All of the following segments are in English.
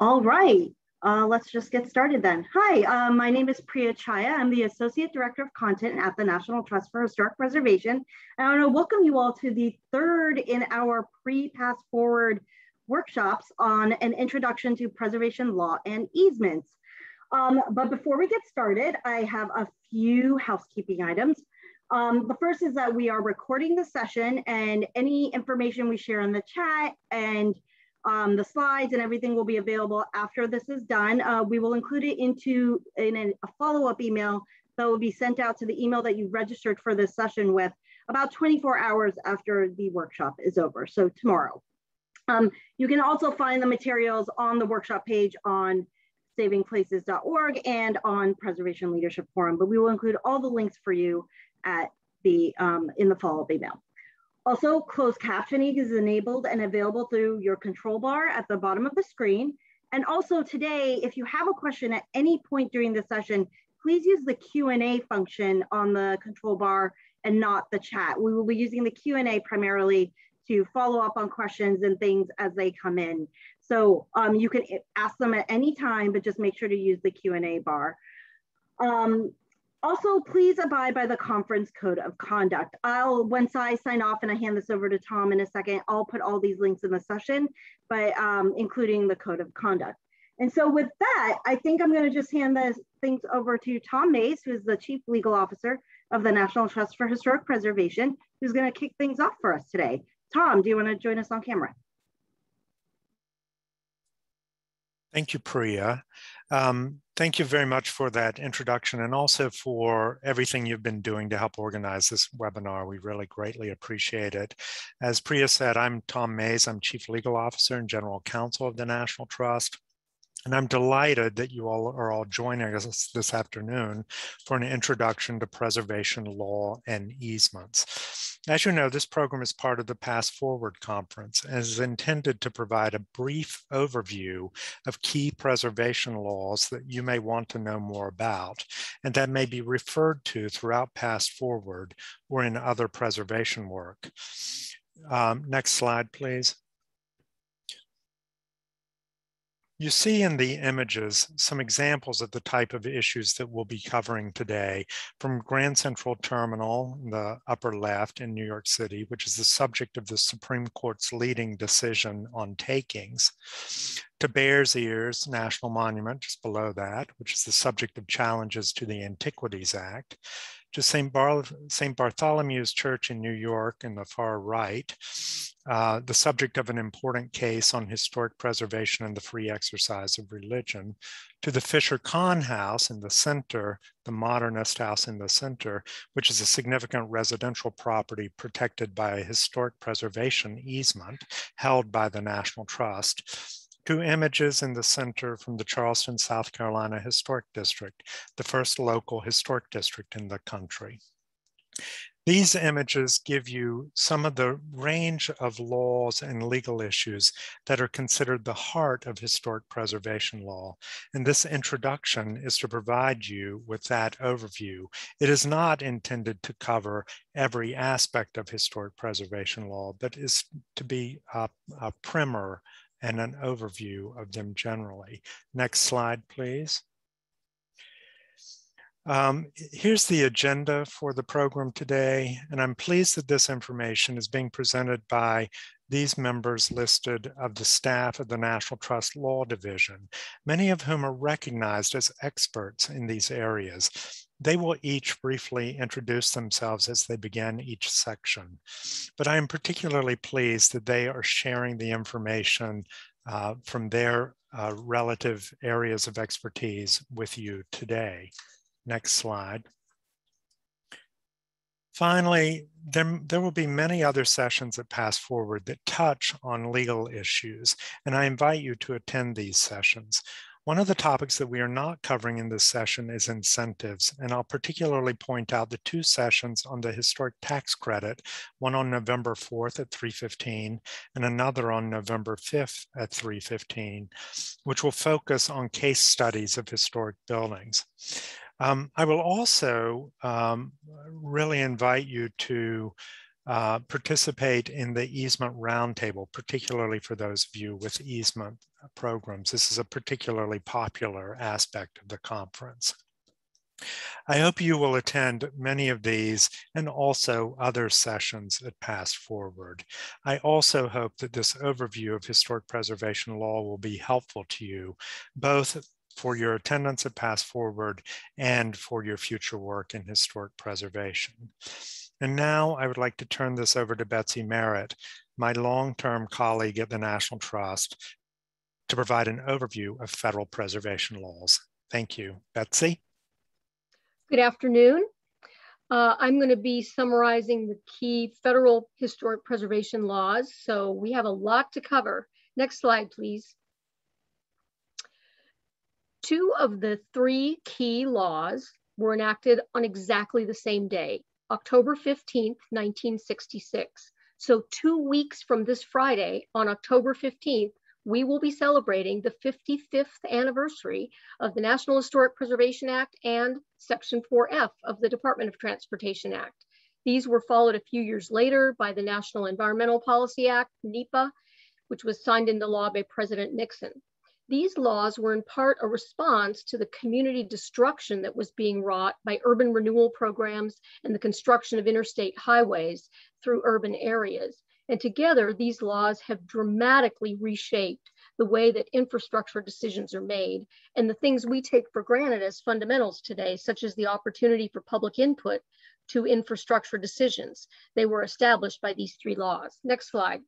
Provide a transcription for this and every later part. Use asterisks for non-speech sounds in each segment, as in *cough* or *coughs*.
All right, uh, let's just get started then. Hi, uh, my name is Priya Chaya. I'm the Associate Director of Content at the National Trust for Historic Preservation. And I want to welcome you all to the third in our pre-pass forward workshops on an introduction to preservation law and easements. Um, but before we get started, I have a few housekeeping items. Um, the first is that we are recording the session and any information we share in the chat and um, the slides and everything will be available after this is done. Uh, we will include it into in a, a follow-up email that will be sent out to the email that you registered for this session with about 24 hours after the workshop is over, so tomorrow. Um, you can also find the materials on the workshop page on savingplaces.org and on Preservation Leadership Forum, but we will include all the links for you at the um, in the follow-up email. Also, closed captioning is enabled and available through your control bar at the bottom of the screen. And also today, if you have a question at any point during the session, please use the Q&A function on the control bar and not the chat. We will be using the Q&A primarily to follow up on questions and things as they come in. So um, you can ask them at any time, but just make sure to use the Q&A bar. Um, also, please abide by the conference code of conduct. I'll, once I sign off and I hand this over to Tom in a second, I'll put all these links in the session, but um, including the code of conduct. And so with that, I think I'm gonna just hand the things over to Tom Mayes, who is the Chief Legal Officer of the National Trust for Historic Preservation, who's gonna kick things off for us today. Tom, do you wanna join us on camera? Thank you, Priya. Um, thank you very much for that introduction and also for everything you've been doing to help organize this webinar. We really greatly appreciate it. As Priya said, I'm Tom Mayes. I'm Chief Legal Officer and General Counsel of the National Trust. And I'm delighted that you all are all joining us this afternoon for an introduction to preservation law and easements. As you know, this program is part of the PastForward Conference and is intended to provide a brief overview of key preservation laws that you may want to know more about and that may be referred to throughout PastForward or in other preservation work. Um, next slide, please. You see in the images some examples of the type of issues that we'll be covering today from Grand Central Terminal in the upper left in New York City, which is the subject of the Supreme Court's leading decision on takings, to Bears Ears National Monument, just below that, which is the subject of challenges to the Antiquities Act, to St. Bar. Bartholomew's Church in New York in the far right, uh, the subject of an important case on historic preservation and the free exercise of religion, to the Fisher Kahn House in the center, the modernist house in the center, which is a significant residential property protected by a historic preservation easement held by the National Trust two images in the center from the Charleston, South Carolina Historic District, the first local historic district in the country. These images give you some of the range of laws and legal issues that are considered the heart of historic preservation law. And this introduction is to provide you with that overview. It is not intended to cover every aspect of historic preservation law, but is to be a, a primer and an overview of them generally. Next slide, please. Um, here's the agenda for the program today, and I'm pleased that this information is being presented by these members listed of the staff of the National Trust Law Division, many of whom are recognized as experts in these areas. They will each briefly introduce themselves as they begin each section, but I am particularly pleased that they are sharing the information uh, from their uh, relative areas of expertise with you today. Next slide. Finally, there, there will be many other sessions that PastForward that touch on legal issues, and I invite you to attend these sessions. One of the topics that we are not covering in this session is incentives, and I'll particularly point out the two sessions on the historic tax credit, one on November 4th at 3.15 and another on November 5th at 3.15, which will focus on case studies of historic buildings. Um, I will also um, really invite you to uh, participate in the easement roundtable, particularly for those of you with easement programs. This is a particularly popular aspect of the conference. I hope you will attend many of these and also other sessions at PastForward. I also hope that this overview of historic preservation law will be helpful to you, both for your attendance at PastForward and for your future work in historic preservation. And now I would like to turn this over to Betsy Merritt, my long-term colleague at the National Trust, to provide an overview of federal preservation laws. Thank you. Betsy? Good afternoon. Uh, I'm going to be summarizing the key federal historic preservation laws. So we have a lot to cover. Next slide, please. Two of the three key laws were enacted on exactly the same day, October 15th, 1966. So two weeks from this Friday, on October 15th, we will be celebrating the 55th anniversary of the National Historic Preservation Act and Section 4F of the Department of Transportation Act. These were followed a few years later by the National Environmental Policy Act, NEPA, which was signed into law by President Nixon. These laws were in part a response to the community destruction that was being wrought by urban renewal programs and the construction of interstate highways through urban areas. And together, these laws have dramatically reshaped the way that infrastructure decisions are made and the things we take for granted as fundamentals today, such as the opportunity for public input to infrastructure decisions. They were established by these three laws. Next slide.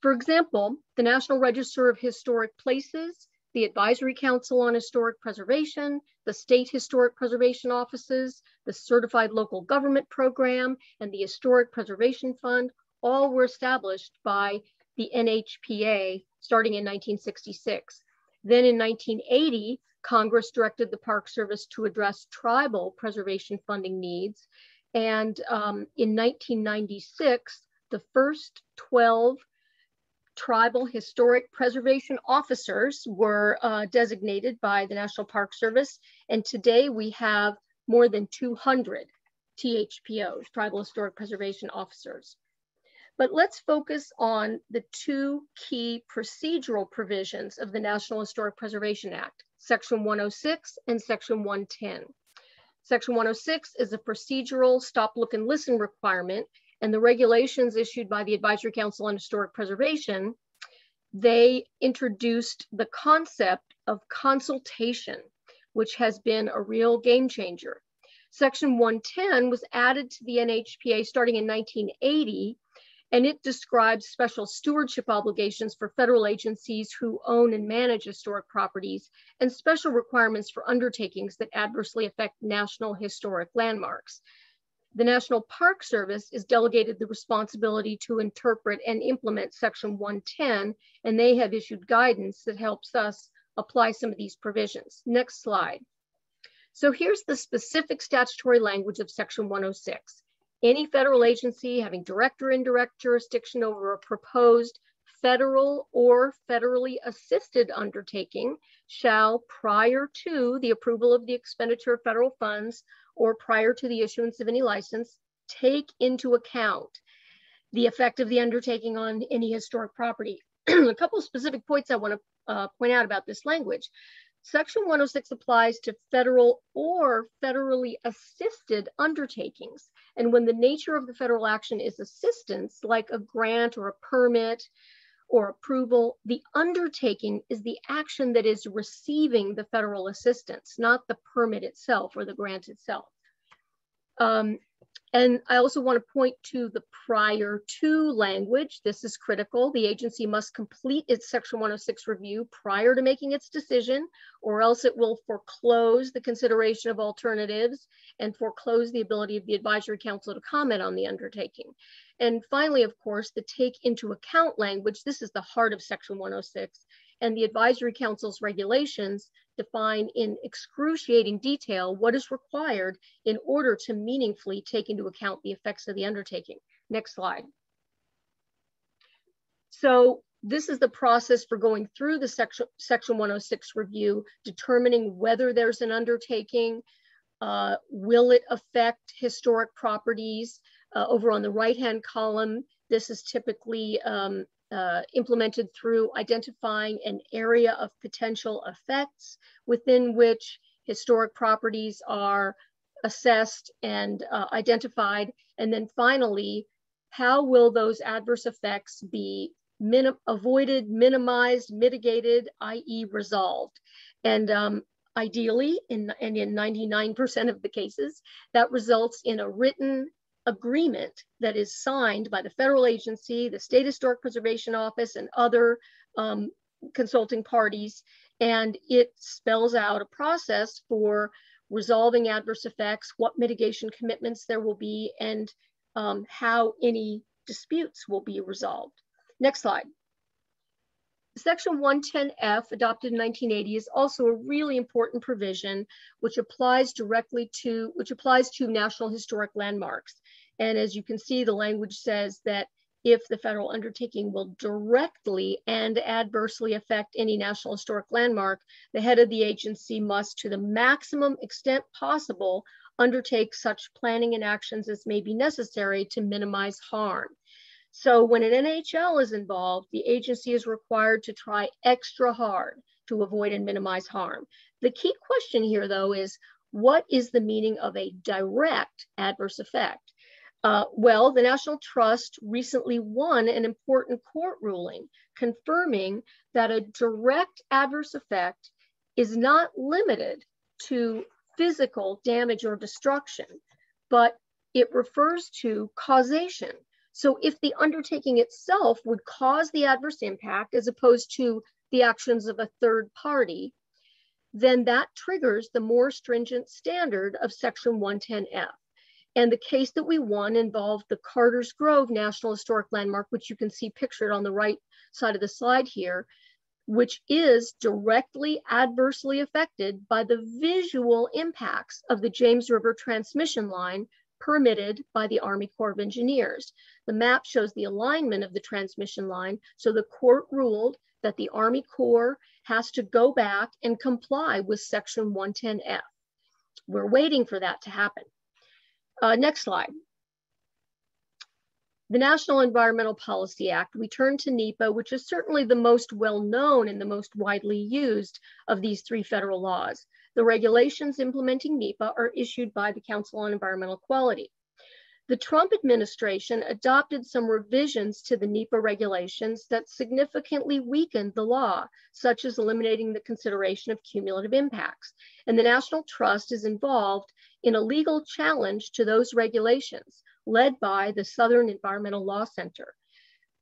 For example, the National Register of Historic Places, the Advisory Council on Historic Preservation, the State Historic Preservation Offices, the Certified Local Government Program, and the Historic Preservation Fund all were established by the NHPA starting in 1966. Then in 1980, Congress directed the Park Service to address tribal preservation funding needs. And um, in 1996, the first 12 tribal historic preservation officers were uh, designated by the National Park Service. And today we have more than 200 THPOs, tribal historic preservation officers. But let's focus on the two key procedural provisions of the National Historic Preservation Act, Section 106 and Section 110. Section 106 is a procedural stop, look, and listen requirement, and the regulations issued by the Advisory Council on Historic Preservation, they introduced the concept of consultation, which has been a real game changer. Section 110 was added to the NHPA starting in 1980 and it describes special stewardship obligations for federal agencies who own and manage historic properties and special requirements for undertakings that adversely affect national historic landmarks. The National Park Service is delegated the responsibility to interpret and implement Section 110, and they have issued guidance that helps us apply some of these provisions. Next slide. So here's the specific statutory language of Section 106 any federal agency having direct or indirect jurisdiction over a proposed federal or federally assisted undertaking shall, prior to the approval of the expenditure of federal funds or prior to the issuance of any license, take into account the effect of the undertaking on any historic property. *clears throat* a couple of specific points I want to uh, point out about this language. Section 106 applies to federal or federally assisted undertakings. And when the nature of the federal action is assistance, like a grant or a permit or approval, the undertaking is the action that is receiving the federal assistance, not the permit itself or the grant itself. Um, and I also want to point to the prior to language. This is critical. The agency must complete its Section 106 review prior to making its decision, or else it will foreclose the consideration of alternatives and foreclose the ability of the Advisory Council to comment on the undertaking. And finally, of course, the take into account language. This is the heart of Section 106 and the Advisory Council's regulations define in excruciating detail what is required in order to meaningfully take into account the effects of the undertaking. Next slide. So this is the process for going through the section, section 106 review, determining whether there's an undertaking, uh, will it affect historic properties, Uh, over on the right-hand column, this is typically um, uh, implemented through identifying an area of potential effects within which historic properties are assessed and uh, identified. And then finally, how will those adverse effects be minim avoided, minimized, mitigated, i.e. resolved? And um, ideally, in, and in 99% of the cases, that results in a written agreement that is signed by the federal agency, the State Historic Preservation Office, and other um, consulting parties. And it spells out a process for resolving adverse effects, what mitigation commitments there will be, and um, how any disputes will be resolved. Next slide. Section 110F, adopted in 1980, is also a really important provision which applies directly to, which applies to National Historic Landmarks. And as you can see, the language says that if the federal undertaking will directly and adversely affect any National Historic Landmark, the head of the agency must, to the maximum extent possible, undertake such planning and actions as may be necessary to minimize harm. So when an NHL is involved, the agency is required to try extra hard to avoid and minimize harm. The key question here, though, is what is the meaning of a direct adverse effect? Uh, well, the National Trust recently won an important court ruling confirming that a direct adverse effect is not limited to physical damage or destruction, but it refers to causation. So if the undertaking itself would cause the adverse impact as opposed to the actions of a third party, then that triggers the more stringent standard of section 110F. And the case that we won involved the Carter's Grove National Historic Landmark, which you can see pictured on the right side of the slide here, which is directly adversely affected by the visual impacts of the James River transmission line permitted by the Army Corps of Engineers. The map shows the alignment of the transmission line. So the court ruled that the Army Corps has to go back and comply with section 110F. We're waiting for that to happen. Uh, next slide. The National Environmental Policy Act, we turn to NEPA, which is certainly the most well-known and the most widely used of these three federal laws. The regulations implementing NEPA are issued by the Council on Environmental Quality. The Trump administration adopted some revisions to the NEPA regulations that significantly weakened the law, such as eliminating the consideration of cumulative impacts. And the National Trust is involved in a legal challenge to those regulations led by the Southern Environmental Law Center,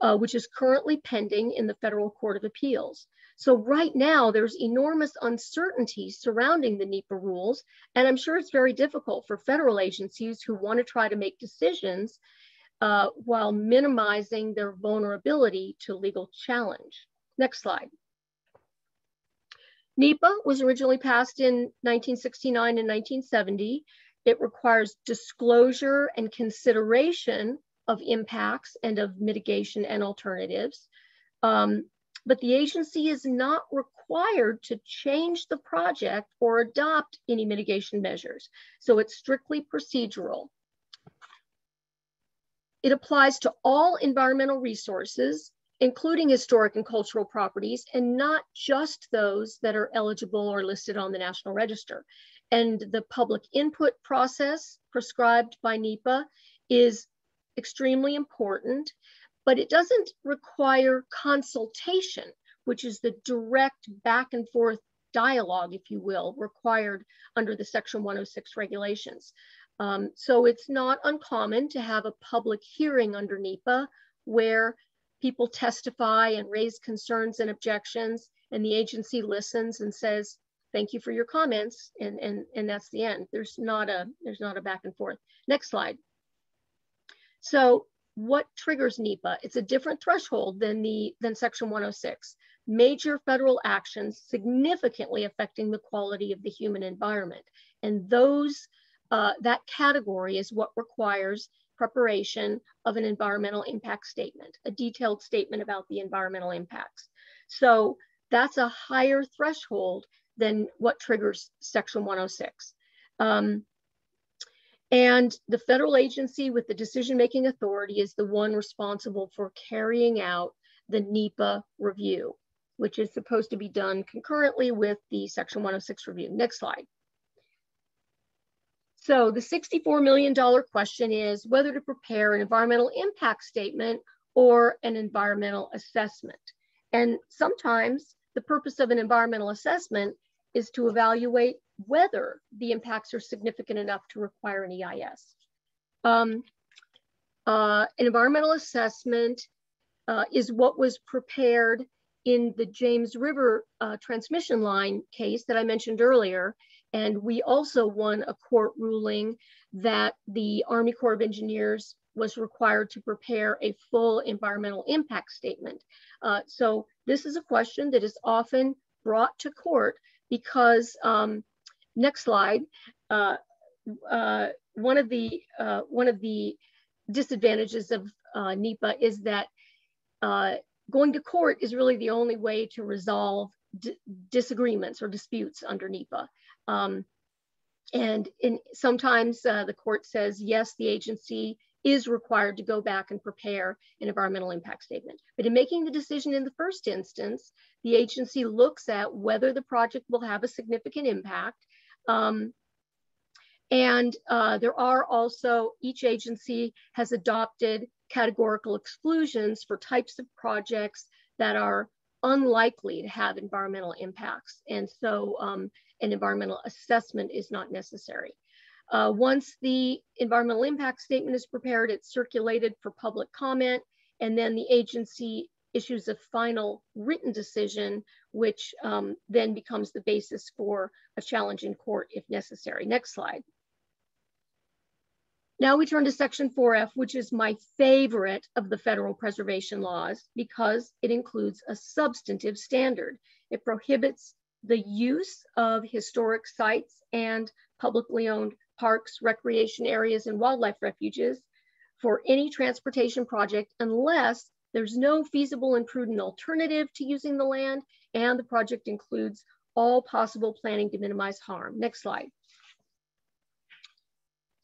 uh, which is currently pending in the Federal Court of Appeals. So right now there's enormous uncertainty surrounding the NEPA rules. And I'm sure it's very difficult for federal agencies who wanna to try to make decisions uh, while minimizing their vulnerability to legal challenge. Next slide. NEPA was originally passed in 1969 and 1970. It requires disclosure and consideration of impacts and of mitigation and alternatives. Um, but the agency is not required to change the project or adopt any mitigation measures. So it's strictly procedural. It applies to all environmental resources, including historic and cultural properties, and not just those that are eligible or listed on the National Register. And the public input process prescribed by NEPA is extremely important but it doesn't require consultation, which is the direct back and forth dialogue, if you will, required under the Section 106 regulations. Um, so it's not uncommon to have a public hearing under NEPA where people testify and raise concerns and objections, and the agency listens and says, thank you for your comments, and, and, and that's the end. There's not a there's not a back and forth. Next slide. So what triggers NEPA? It's a different threshold than, the, than Section 106. Major federal actions significantly affecting the quality of the human environment. And those, uh, that category is what requires preparation of an environmental impact statement, a detailed statement about the environmental impacts. So that's a higher threshold than what triggers Section 106. Um, And the federal agency with the decision-making authority is the one responsible for carrying out the NEPA review, which is supposed to be done concurrently with the Section 106 review. Next slide. So the $64 million question is whether to prepare an environmental impact statement or an environmental assessment. And sometimes the purpose of an environmental assessment is to evaluate whether the impacts are significant enough to require an EIS. Um, uh, an environmental assessment uh, is what was prepared in the James River uh, transmission line case that I mentioned earlier. And we also won a court ruling that the Army Corps of Engineers was required to prepare a full environmental impact statement. Uh, so this is a question that is often brought to court because um, next slide, uh, uh, one of the uh, one of the disadvantages of uh, NEPA is that uh, going to court is really the only way to resolve disagreements or disputes under NEPA. Um, and in, sometimes uh, the court says, yes, the agency is required to go back and prepare an environmental impact statement. But in making the decision in the first instance, the agency looks at whether the project will have a significant impact. Um, and uh, there are also, each agency has adopted categorical exclusions for types of projects that are unlikely to have environmental impacts. And so um, an environmental assessment is not necessary. Uh, once the environmental impact statement is prepared, it's circulated for public comment, and then the agency issues a final written decision, which um, then becomes the basis for a challenge in court if necessary. Next slide. Now we turn to section 4F, which is my favorite of the federal preservation laws because it includes a substantive standard. It prohibits the use of historic sites and publicly owned parks, recreation areas, and wildlife refuges for any transportation project unless there's no feasible and prudent alternative to using the land and the project includes all possible planning to minimize harm. Next slide.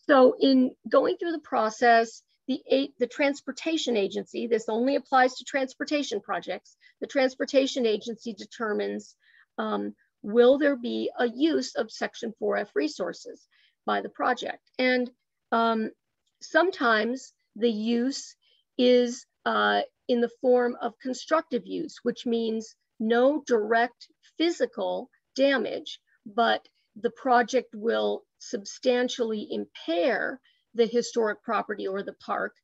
So in going through the process, the, eight, the transportation agency, this only applies to transportation projects, the transportation agency determines um, will there be a use of section 4F resources by the project. And um, sometimes the use is uh, in the form of constructive use, which means no direct physical damage, but the project will substantially impair the historic property or the park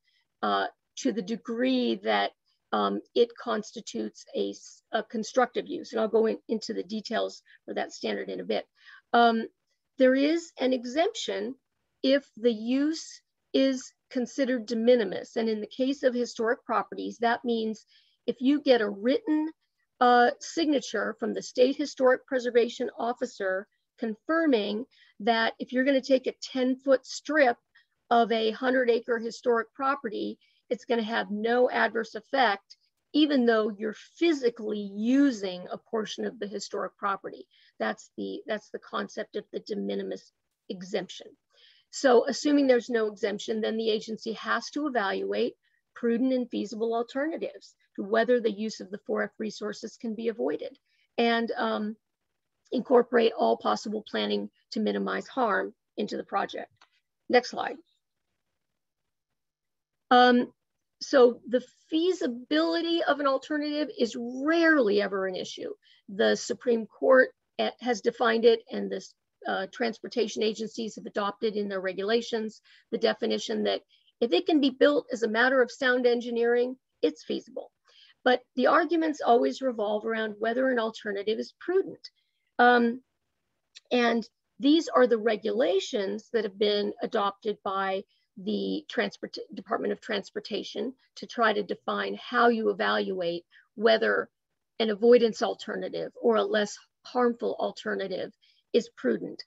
uh, to the degree that um, it constitutes a, a, constructive use. And I'll go in, into the details for that standard in a bit. Um, there is an exemption if the use is considered de minimis. And in the case of historic properties, that means if you get a written uh, signature from the state historic preservation officer confirming that if you're going to take a 10 foot strip of a 100 acre historic property, it's going to have no adverse effect, even though you're physically using a portion of the historic property. That's the, that's the concept of the de minimis exemption. So assuming there's no exemption, then the agency has to evaluate prudent and feasible alternatives to whether the use of the 4F resources can be avoided and um, incorporate all possible planning to minimize harm into the project. Next slide. Um, so the feasibility of an alternative is rarely ever an issue. The Supreme Court eh, has defined it and the uh, transportation agencies have adopted in their regulations the definition that if it can be built as a matter of sound engineering, it's feasible. But the arguments always revolve around whether an alternative is prudent. Um, and these are the regulations that have been adopted by the Transport Department of Transportation to try to define how you evaluate whether an avoidance alternative or a less harmful alternative is prudent.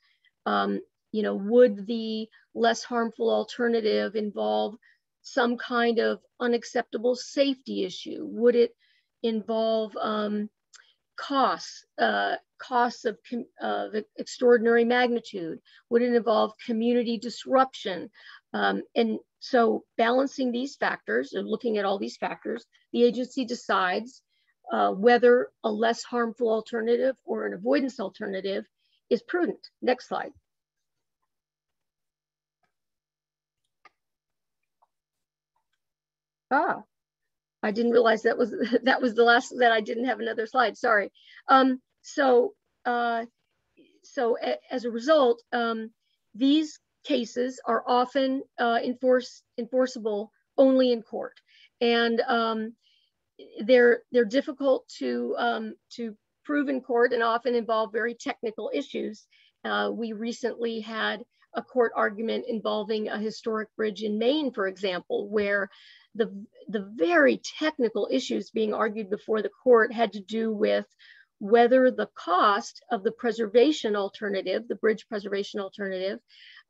Um, you know, would the less harmful alternative involve some kind of unacceptable safety issue? Would it involve um, costs, uh, costs of, of extraordinary magnitude? Would it involve community disruption? Um, and so balancing these factors and looking at all these factors, the agency decides uh, whether a less harmful alternative or an avoidance alternative is prudent. Next slide. Ah, I didn't realize that was *laughs* that was the last that I didn't have another slide. Sorry. Um, so uh, so a, as a result, um, these cases are often uh, enforce, enforceable only in court, and um, they're they're difficult to um, to prove in court and often involve very technical issues. Uh, we recently had a court argument involving a historic bridge in Maine, for example, where the, the very technical issues being argued before the court had to do with whether the cost of the preservation alternative, the bridge preservation alternative,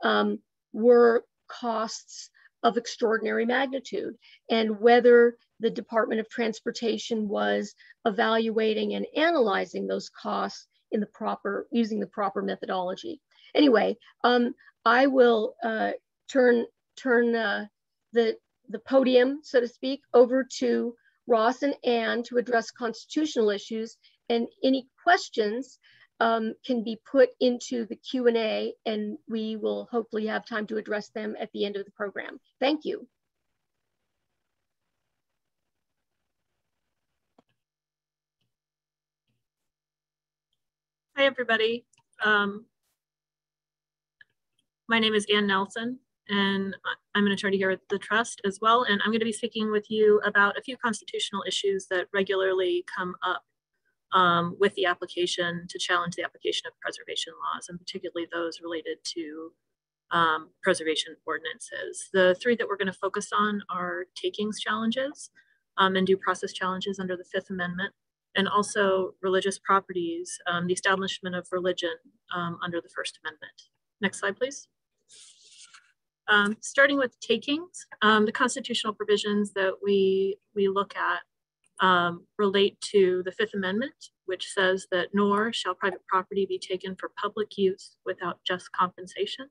um, were costs of extraordinary magnitude and whether the Department of Transportation was evaluating and analyzing those costs in the proper, using the proper methodology. Anyway, um, I will uh, turn, turn uh, the the podium, so to speak, over to Ross and Anne to address constitutional issues. And any questions um, can be put into the Q&A and we will hopefully have time to address them at the end of the program. Thank you. Hi, everybody. Um, my name is Anne Nelson and I'm an attorney here at the Trust as well. And I'm going to be speaking with you about a few constitutional issues that regularly come up um, with the application to challenge the application of preservation laws, and particularly those related to um, preservation ordinances. The three that we're going to focus on are takings challenges um, and due process challenges under the Fifth Amendment, and also religious properties, um, the establishment of religion um, under the First Amendment. Next slide, please. Um, starting with takings, um, the constitutional provisions that we, we look at um, relate to the Fifth Amendment, which says that nor shall private property be taken for public use without just compensation.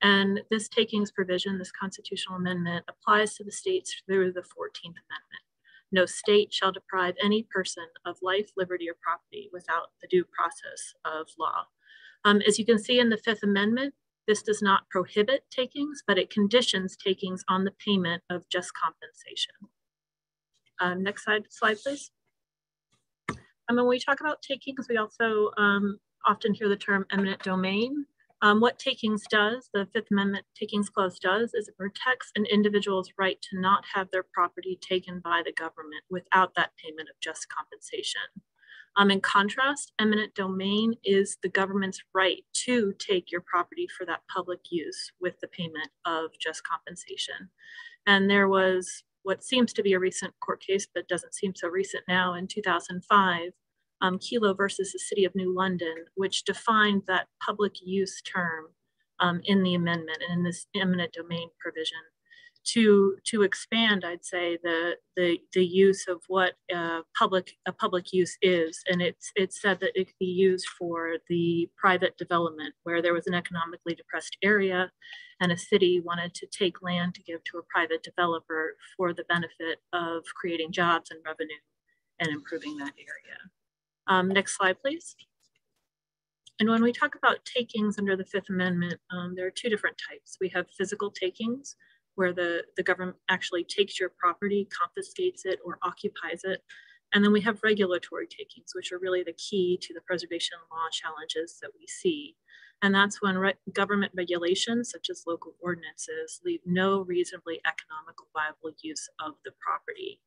And this takings provision, this constitutional amendment, applies to the states through the 14th Amendment. No state shall deprive any person of life, liberty, or property without the due process of law. Um, as you can see in the Fifth Amendment, this does not prohibit takings, but it conditions takings on the payment of just compensation. Um, next slide, slide, please. And when we talk about takings, we also um, often hear the term eminent domain. Um, what takings does, the Fifth Amendment takings clause does, is it protects an individual's right to not have their property taken by the government without that payment of just compensation. Um, in contrast, eminent domain is the government's right to take your property for that public use with the payment of just compensation. And there was what seems to be a recent court case, but doesn't seem so recent now in 2005, um, Kelo versus the City of New London, which defined that public use term um, in the amendment and in this eminent domain provision. To to expand i'd say the the the use of what uh, public a public use is. And it's it's said that it could be used for the private development where there was an economically depressed area and a city wanted to take land to give to a private developer for the benefit of creating jobs and revenue and improving that area um, next slide please and when we talk about takings under the Fifth Amendment, um, there are two different types. We have physical takings, where the, the government actually takes your property, confiscates it, or occupies it. And then we have regulatory takings, which are really the key to the preservation law challenges that we see. And that's when re government regulations, such as local ordinances, leave no reasonably economical viable use of the property.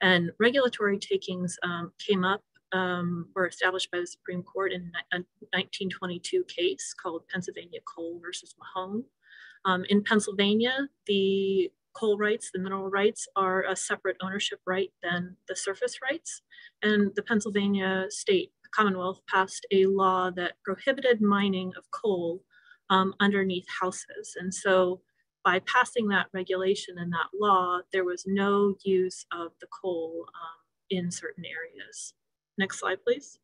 And regulatory takings um, came up, um, were established by the Supreme Court in a 1922 case called Pennsylvania Coal versus Mahon. Um, in Pennsylvania, the coal rights, the mineral rights are a separate ownership right than the surface rights. And the Pennsylvania state Commonwealth passed a law that prohibited mining of coal um, underneath houses. And so by passing that regulation and that law, there was no use of the coal um, in certain areas. Next slide, please.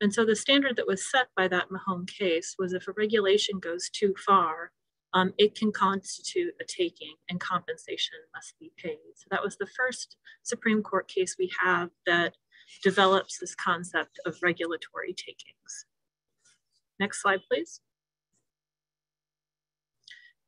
and so the standard that was set by that Mahon case was if a regulation goes too far, um, it can constitute a taking and compensation must be paid. So that was the first Supreme Court case we have that develops this concept of regulatory takings. Next slide, please.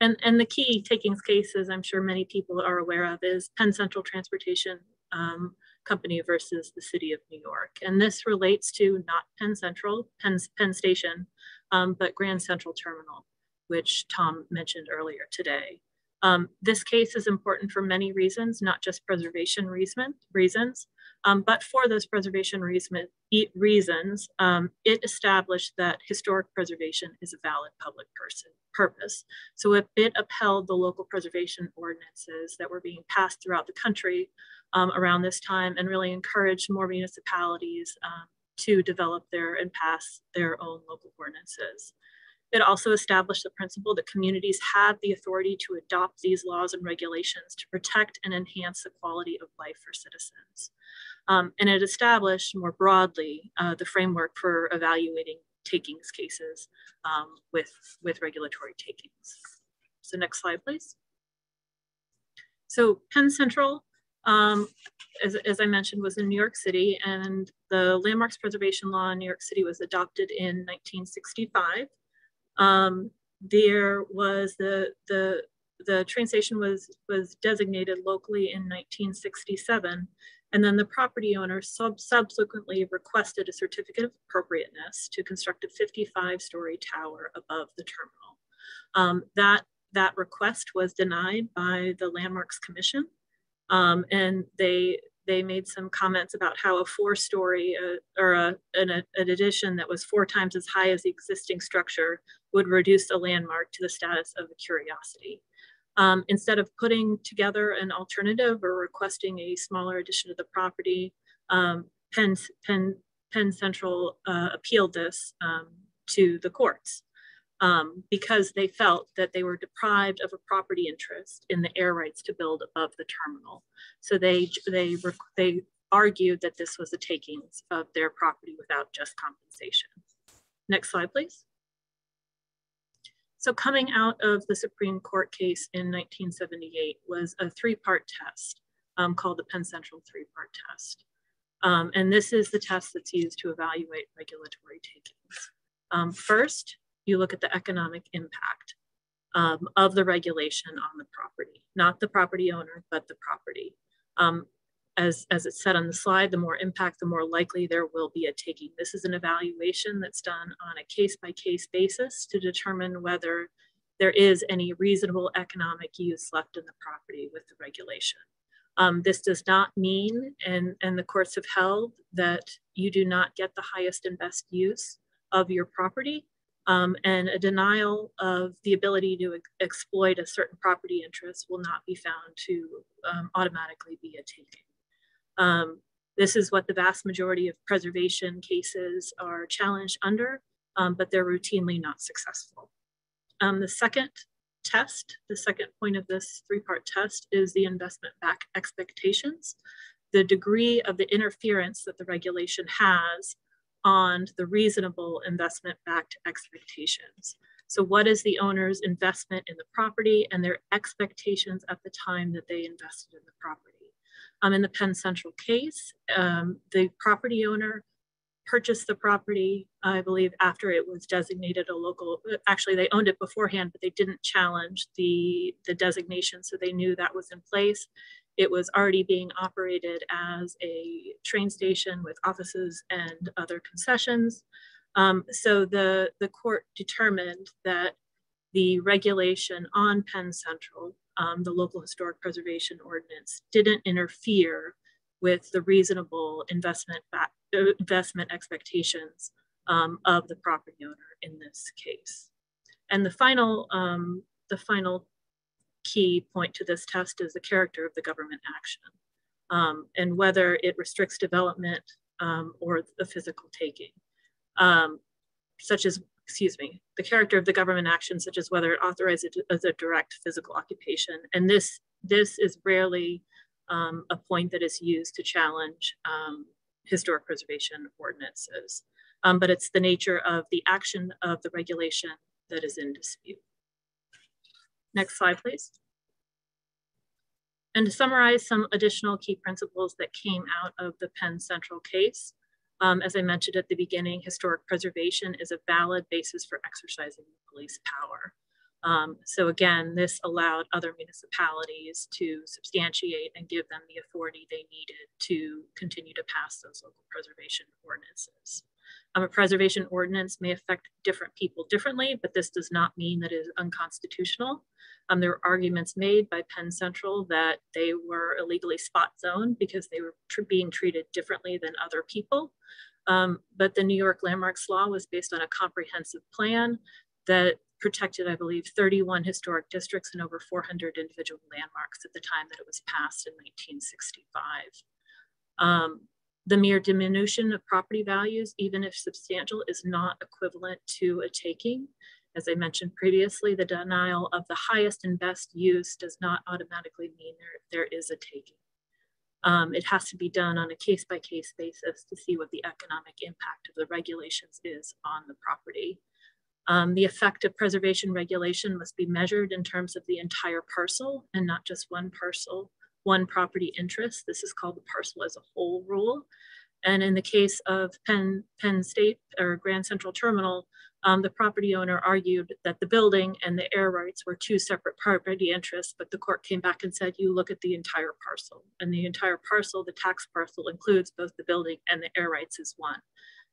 And, and the key takings cases I'm sure many people are aware of is Penn Central Transportation um, Company versus the City of New York. And this relates to not Penn Central, Penn, Penn Station, um, but Grand Central Terminal, which Tom mentioned earlier today. Um, this case is important for many reasons, not just preservation reason, reasons, um, but for those preservation reason, reasons, um, it established that historic preservation is a valid public person, purpose. So it, it, upheld the local preservation ordinances that were being passed throughout the country um, around this time and really encouraged more municipalities um, to develop their and pass their own local ordinances. It also established the principle that communities have the authority to adopt these laws and regulations to protect and enhance the quality of life for citizens. Um, and it established more broadly uh, the framework for evaluating takings cases um, with, with regulatory takings. So next slide, please. So Penn Central, um, as, as I mentioned, was in New York City and the Landmarks Preservation Law in New York City was adopted in 1965. Um, there was the, the, the train station was, was designated locally in 1967 and then the property owner sub subsequently requested a certificate of appropriateness to construct a 55 story tower above the terminal. Um, that, that request was denied by the Landmarks Commission. Um, and they, they made some comments about how a four story uh, or a, an, an addition that was four times as high as the existing structure would reduce a landmark to the status of a curiosity. Um, instead of putting together an alternative or requesting a smaller addition to the property, um, Penn, Penn, Penn Central uh, appealed this um, to the courts um, because they felt that they were deprived of a property interest in the air rights to build above the terminal. So they, they, they argued that this was a takings of their property without just compensation. Next slide, please. So coming out of the Supreme Court case in 1978 was a three-part test um, called the Penn Central three-part test. Um, and this is the test that's used to evaluate regulatory takings. Um, first, you look at the economic impact um, of the regulation on the property, not the property owner, but the property. Um, as, as it said on the slide, the more impact, the more likely there will be a taking. This is an evaluation that's done on a case by case basis to determine whether there is any reasonable economic use left in the property with the regulation. Um, this does not mean, and, and the courts have held, that you do not get the highest and best use of your property. Um, and a denial of the ability to ex exploit a certain property interest will not be found to um, automatically be a taking. Um, this is what the vast majority of preservation cases are challenged under, um, but they're routinely not successful. Um, the second test, the second point of this three-part test is the investment back expectations, the degree of the interference that the regulation has on the reasonable investment backed expectations. So what is the owner's investment in the property and their expectations at the time that they invested in the property? Um, in the Penn Central case, um, the property owner purchased the property, I believe, after it was designated a local, actually they owned it beforehand, but they didn't challenge the, the designation. So they knew that was in place. It was already being operated as a train station with offices and other concessions. Um, so the, the court determined that the regulation on Penn Central um, the local historic preservation ordinance didn't interfere with the reasonable investment uh, investment expectations um, of the property owner in this case. And the final, um, the final key point to this test is the character of the government action um, and whether it restricts development um, or the physical taking, um, such as excuse me, the character of the government action, such as whether it authorizes as a direct physical occupation. And this, this is rarely um, a point that is used to challenge um, historic preservation ordinances. um, but it's the nature of the action of the regulation that is in dispute. Next slide, please. And to summarize some additional key principles that came out of the Penn Central case, um, as I mentioned at the beginning, historic preservation is a valid basis for exercising police power. Um, so again, this allowed other municipalities to substantiate and give them the authority they needed to continue to pass those local preservation ordinances. Um, a preservation ordinance may affect different people differently, but this does not mean that it is unconstitutional. Um, there were arguments made by Penn Central that they were illegally spot zoned because they were tr being treated differently than other people. Um, but the New York Landmarks Law was based on a comprehensive plan that protected, I believe, 31 historic districts and over 400 individual landmarks at the time that it was passed in 1965. Um, the mere diminution of property values, even if substantial, is not equivalent to a taking. As I mentioned previously, the denial of the highest and best use does not automatically mean there, there is a taking. Um, it has to be done on a case by case basis to see what the economic impact of the regulations is on the property. Um, the effect of preservation regulation must be measured in terms of the entire parcel and not just one parcel, one property interest. This is called the parcel as a whole rule. And in the case of Penn, Penn State or Grand Central Terminal, um, the property owner argued that the building and the air rights were two separate property interests, but the court came back and said, you look at the entire parcel. And the entire parcel, the tax parcel, includes both the building and the air rights as one.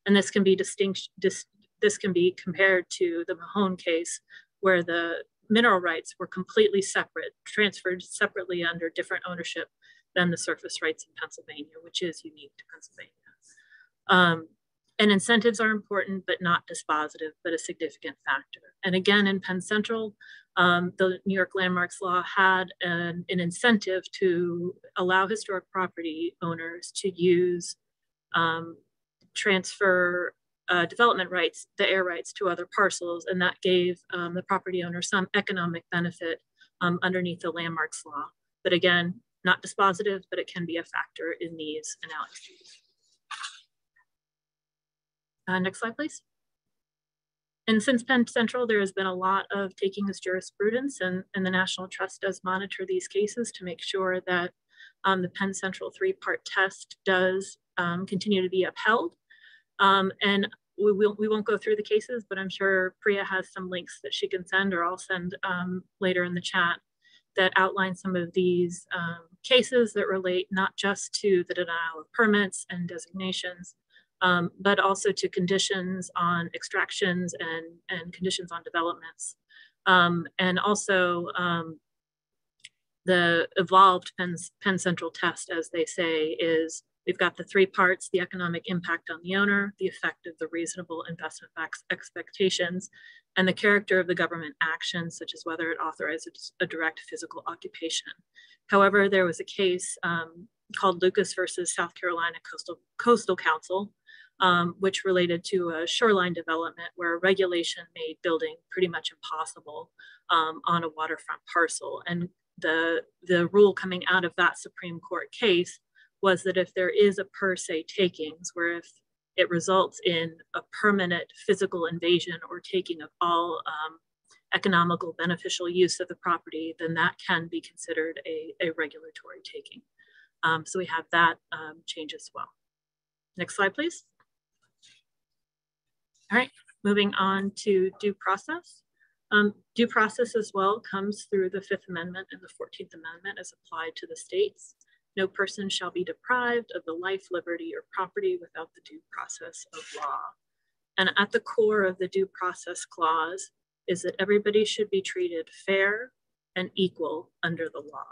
And this can be distinct, dis, this can be compared to the Mahon case, where the mineral rights were completely separate, transferred separately under different ownership than the surface rights in Pennsylvania, which is unique to Pennsylvania. Um, and incentives are important, but not dispositive, but a significant factor. And again, in Penn Central, um, the New York Landmarks Law had an, an, incentive to allow historic property owners to use um, transfer uh, development rights, the air rights to other parcels, and that gave um, the property owner some economic benefit um, underneath the landmarks law. But again, not dispositive, but it can be a factor in these analyses. Uh, next slide, please. And since Penn Central, there has been a lot of taking this jurisprudence and, and the National Trust does monitor these cases to make sure that um, the Penn Central three-part test does um, continue to be upheld. Um, and we, will, we won't go through the cases, but I'm sure Priya has some links that she can send or I'll send um, later in the chat that outline some of these um, cases that relate not just to the denial of permits and designations, um, but also to conditions on extractions and, and conditions on developments. Um, and also um, the evolved Penn, Penn Central test, as they say, is We've got the three parts, the economic impact on the owner, the effect of the reasonable investment expectations, and the character of the government action, such as whether it authorizes a direct physical occupation. However, there was a case um, called Lucas versus South Carolina Coastal, Coastal Council, um, which related to a shoreline development where regulation made building pretty much impossible um, on a waterfront parcel. And the, the rule coming out of that Supreme Court case was that if there is a per se takings, where if it results in a permanent physical invasion or taking of all um, economical beneficial use of the property, then that can be considered a, a regulatory taking. Um, so we have that um, change as well. Next slide, please. All right, moving on to due process. Um, due process as well comes through the Fifth Amendment and the 14th Amendment as applied to the states. No person shall be deprived of the life, liberty, or property without the due process of law. And at the core of the due process clause is that everybody should be treated fair and equal under the law.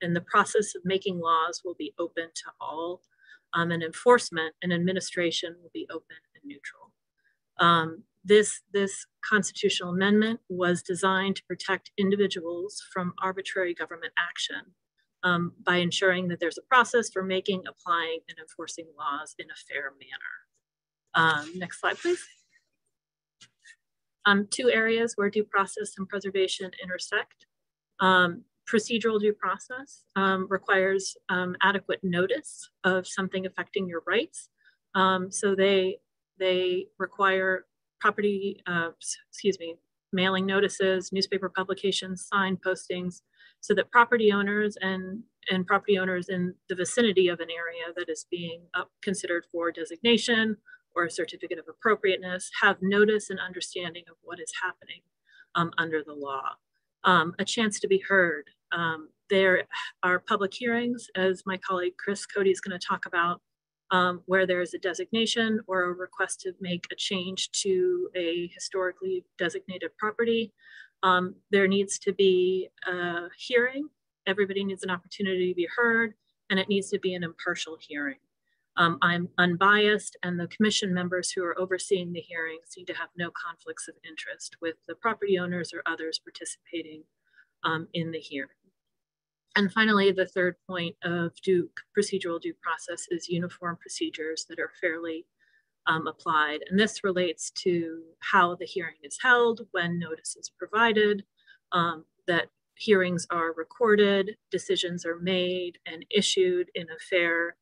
And the process of making laws will be open to all, um, and enforcement and administration will be open and neutral. Um, this, this constitutional amendment was designed to protect individuals from arbitrary government action um, by ensuring that there's a process for making, applying, and enforcing laws in a fair manner. Um, next slide, please. Um, two areas where due process and preservation intersect. Um, procedural due process um, requires um, adequate notice of something affecting your rights. so they they require property, uh, excuse me, mailing notices, newspaper publications, sign postings, so that property owners and, and property owners in the vicinity of an area that is being considered for designation or a certificate of appropriateness have notice and understanding of what is happening um, under the law. Um, a chance to be heard. Um, there are public hearings, as my colleague Chris Cody is going to talk about, um, where there is a designation or a request to make a change to a historically designated property. Um, there needs to be a hearing. Everybody needs an opportunity to be heard, and it needs to be an impartial hearing. Um, I'm unbiased, and the commission members who are overseeing the hearings need to have no conflicts of interest with the property owners or others participating um, in the hearing. And finally, the third point of due procedural due process is uniform procedures that are fairly um, applied. And this relates to how the hearing is held, when notice is provided, um, that hearings are recorded, decisions are made and issued in a fair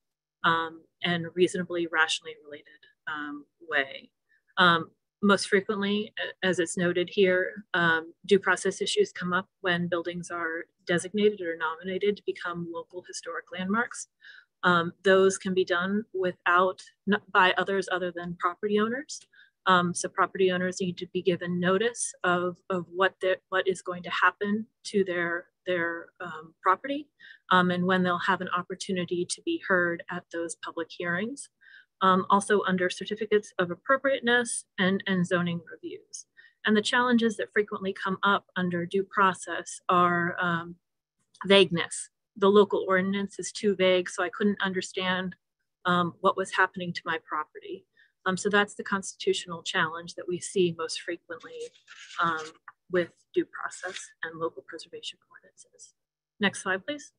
um, and reasonably rationally related um, way. Um, most frequently, as it's noted here, um, due process issues come up when buildings are designated or nominated to become local historic landmarks. Um, those can be done without, by others other than property owners. Um, so property owners need to be given notice of, of what, what is going to happen to their, their um, property um, and when they'll have an opportunity to be heard at those public hearings um, also under certificates of appropriateness and, and zoning reviews. And the challenges that frequently come up under due process are um, vagueness. The local ordinance is too vague, so I couldn't understand um, what was happening to my property. Um, so that's the constitutional challenge that we see most frequently um, with due process and local preservation ordinances. Next slide, please.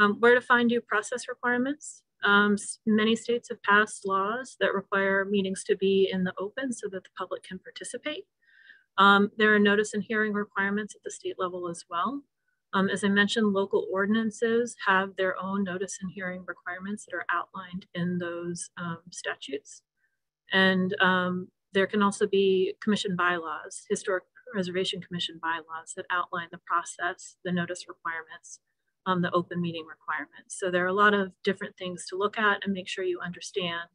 Um, where to find due process requirements? Um, many states have passed laws that require meetings to be in the open so that the public can participate. Um, there are notice and hearing requirements at the state level as well. Um, as I mentioned, local ordinances have their own notice and hearing requirements that are outlined in those um, statutes. And um, there can also be commission bylaws, historic preservation commission bylaws that outline the process, the notice requirements, um, the open meeting requirements. So there are a lot of different things to look at and make sure you understand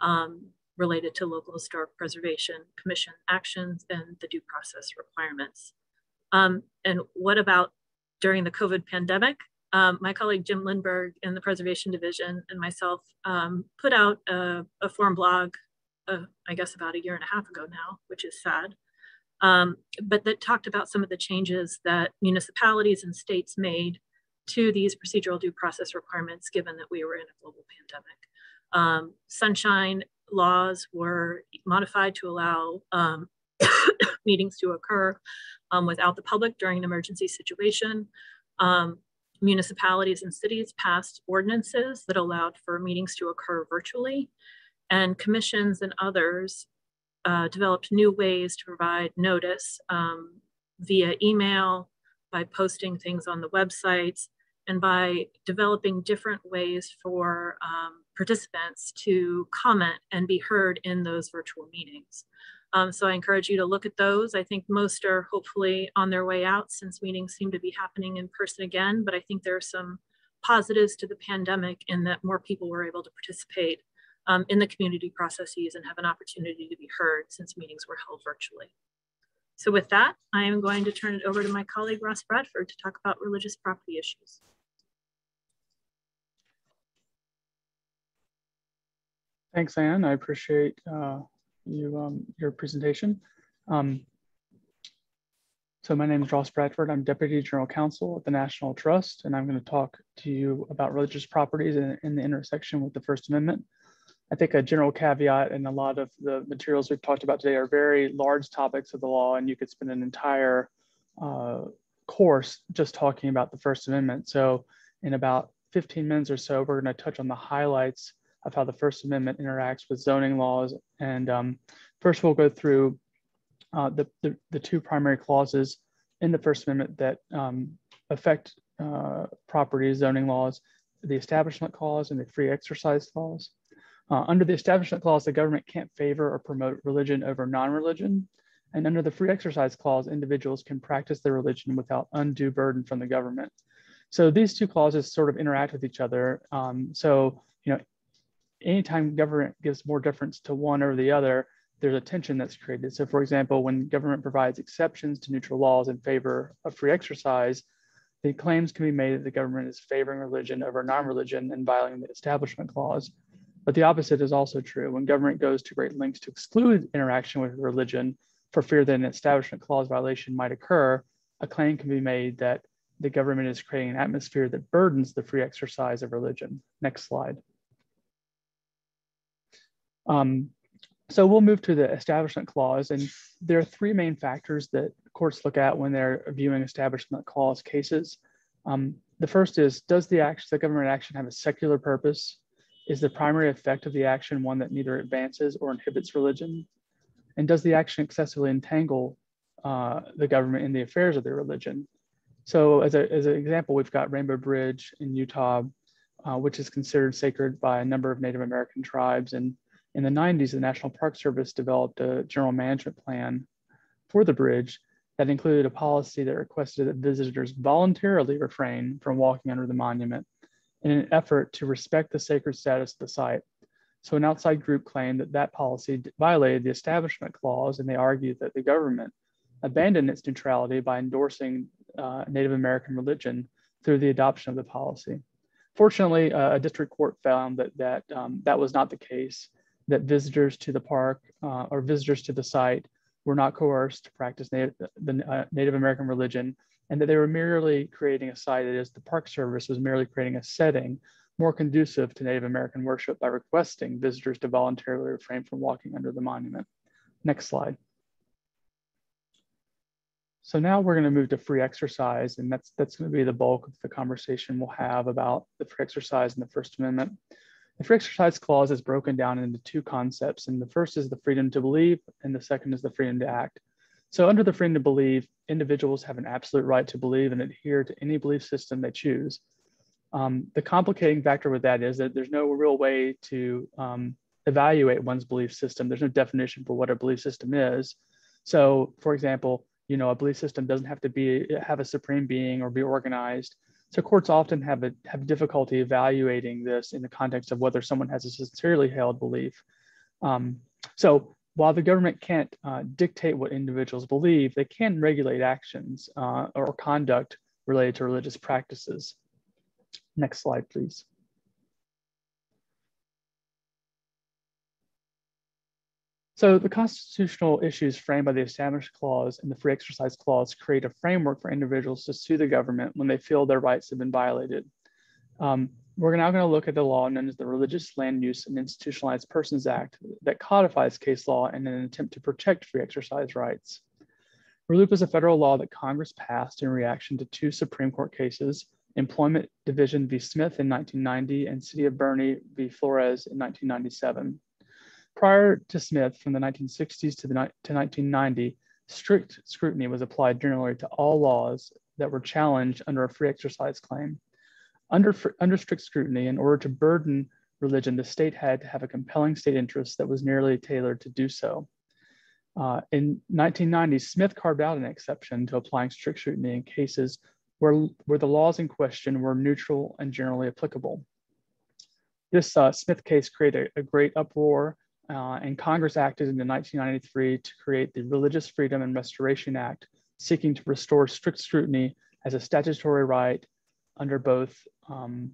um, related to local historic preservation commission actions and the due process requirements. Um, and what about during the COVID pandemic? Um, my colleague Jim Lindberg in the preservation division and myself um, put out a, a forum blog, uh, I guess about a year and a half ago now, which is sad. Um, but that talked about some of the changes that municipalities and states made to these procedural due process requirements, given that we were in a global pandemic. Um, sunshine laws were modified to allow um, *coughs* meetings to occur um, without the public during an emergency situation. Um, municipalities and cities passed ordinances that allowed for meetings to occur virtually, and commissions and others uh, developed new ways to provide notice um, via email, by posting things on the websites, and by developing different ways for um, participants to comment and be heard in those virtual meetings. Um, so I encourage you to look at those. I think most are hopefully on their way out since meetings seem to be happening in person again, but I think there are some positives to the pandemic in that more people were able to participate um, in the community processes and have an opportunity to be heard since meetings were held virtually. So with that, I am going to turn it over to my colleague Ross Bradford to talk about religious property issues. Thanks, Anne. I appreciate uh, you um, your presentation. Um, so my name is Ross Bradford. I'm Deputy General Counsel at the National Trust, and I'm going to talk to you about religious properties in, in the intersection with the First Amendment. I think a general caveat and a lot of the materials we've talked about today are very large topics of the law, and you could spend an entire uh, course just talking about the First Amendment. So in about 15 minutes or so, we're going to touch on the highlights of how the First Amendment interacts with zoning laws. And um, first, we'll go through uh, the, the, the, two primary clauses in the First Amendment that um, affect uh, property zoning laws, the Establishment Clause and the Free Exercise Clause. Uh, under the Establishment Clause, the government can't favor or promote religion over non-religion. And under the Free Exercise Clause, individuals can practice their religion without undue burden from the government. So these two clauses sort of interact with each other. Um, so, you know, anytime government gives more deference to one or the other, there's a tension that's created. So for example, when government provides exceptions to neutral laws in favor of free exercise, the claims can be made that the government is favoring religion over non-religion and violating the establishment clause. But the opposite is also true. When government goes to great lengths to exclude interaction with religion for fear that an establishment clause violation might occur, a claim can be made that the government is creating an atmosphere that burdens the free exercise of religion. Next slide. Um, so we'll move to the establishment clause, and there are three main factors that courts look at when they're viewing establishment clause cases. Um, the first is, does the action, the government action have a secular purpose? Is the primary effect of the action one that neither advances or inhibits religion? And does the action excessively entangle uh, the government in the affairs of their religion? So as, a, as an example, we've got Rainbow Bridge in Utah, uh, which is considered sacred by a number of Native American tribes. And in the 90s, the National Park Service developed a general management plan for the bridge that included a policy that requested that visitors voluntarily refrain from walking under the monument in an effort to respect the sacred status of the site. So an outside group claimed that that policy violated the establishment clause, and they argued that the government abandoned its neutrality by endorsing uh, Native American religion through the adoption of the policy. Fortunately, uh, a district court found that that, um, that was not the case, that visitors to the park uh, or visitors to the site were not coerced to practice the uh, Native American religion, and that they were merely creating a site, that is, the Park Service was merely creating a setting more conducive to Native American worship by requesting visitors to voluntarily refrain from walking under the monument. Next slide. So now we're going to move to free exercise, and that's that's going to be the bulk of the conversation we'll have about the free exercise and the First Amendment. The free exercise clause is broken down into two concepts, and the first is the freedom to believe, and the second is the freedom to act. So under the freedom to believe, individuals have an absolute right to believe and adhere to any belief system they choose. Um, the complicating factor with that is that there's no real way to um, evaluate one's belief system. There's no definition for what a belief system is. So for example, you know, a belief system doesn't have to be have a supreme being or be organized. So courts often have a, have difficulty evaluating this in the context of whether someone has a sincerely held belief. Um, so while the government can't uh, dictate what individuals believe, they can regulate actions uh, or conduct related to religious practices. Next slide, please. So the constitutional issues framed by the Established Clause and the Free Exercise Clause create a framework for individuals to sue the government when they feel their rights have been violated. Um, we're now going to look at the law known as the Religious Land Use and Institutionalized Persons Act that codifies case law in an attempt to protect free exercise rights. RLUIPA is a federal law that Congress passed in reaction to two Supreme Court cases, Employment Division v. Smith in 1990 and City of Boerne v. Flores in 1997. Prior to Smith, from the 1960s to, the, to 1990, strict scrutiny was applied generally to all laws that were challenged under a free exercise claim. Under, under strict scrutiny, in order to burden religion, the state had to have a compelling state interest that was narrowly tailored to do so. Uh, in 1990, Smith carved out an exception to applying strict scrutiny in cases where, where the laws in question were neutral and generally applicable. This uh, Smith case created a, a great uproar uh, and Congress acted in 1993 to create the Religious Freedom and Restoration Act, seeking to restore strict scrutiny as a statutory right under both um,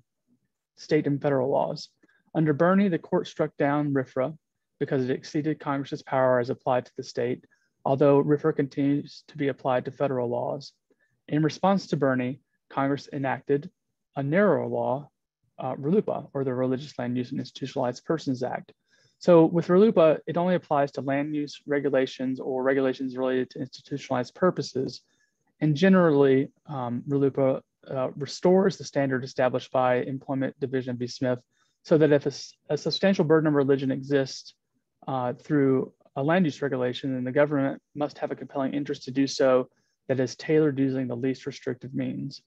state and federal laws. Under Boerne, the court struck down RFRA because it exceeded Congress's power as applied to the state, although RFRA continues to be applied to federal laws. In response to Boerne, Congress enacted a narrower law, uh, or the Religious Land Use and Institutionalized Persons Act, so with RLUIPA, it only applies to land use regulations or regulations related to institutionalized purposes. And generally, um, uh, restores the standard established by Employment Division v. Smith so that if a, a substantial burden of religion exists uh, through a land use regulation, then the government must have a compelling interest to do so that is tailored using the least restrictive means.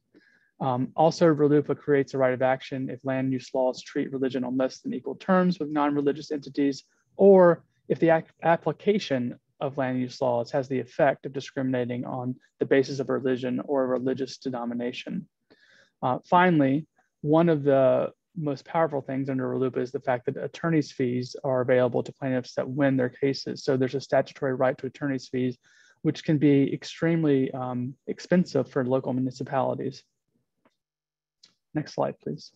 Um, also, RLUIPA creates a right of action if land use laws treat religion on less than equal terms with non-religious entities, or if the application of land use laws has the effect of discriminating on the basis of religion or a religious denomination. Uh, finally, one of the most powerful things under RLUIPA is the fact that attorney's fees are available to plaintiffs that win their cases. So there's a statutory right to attorney's fees, which can be extremely um, expensive for local municipalities. Next slide, please.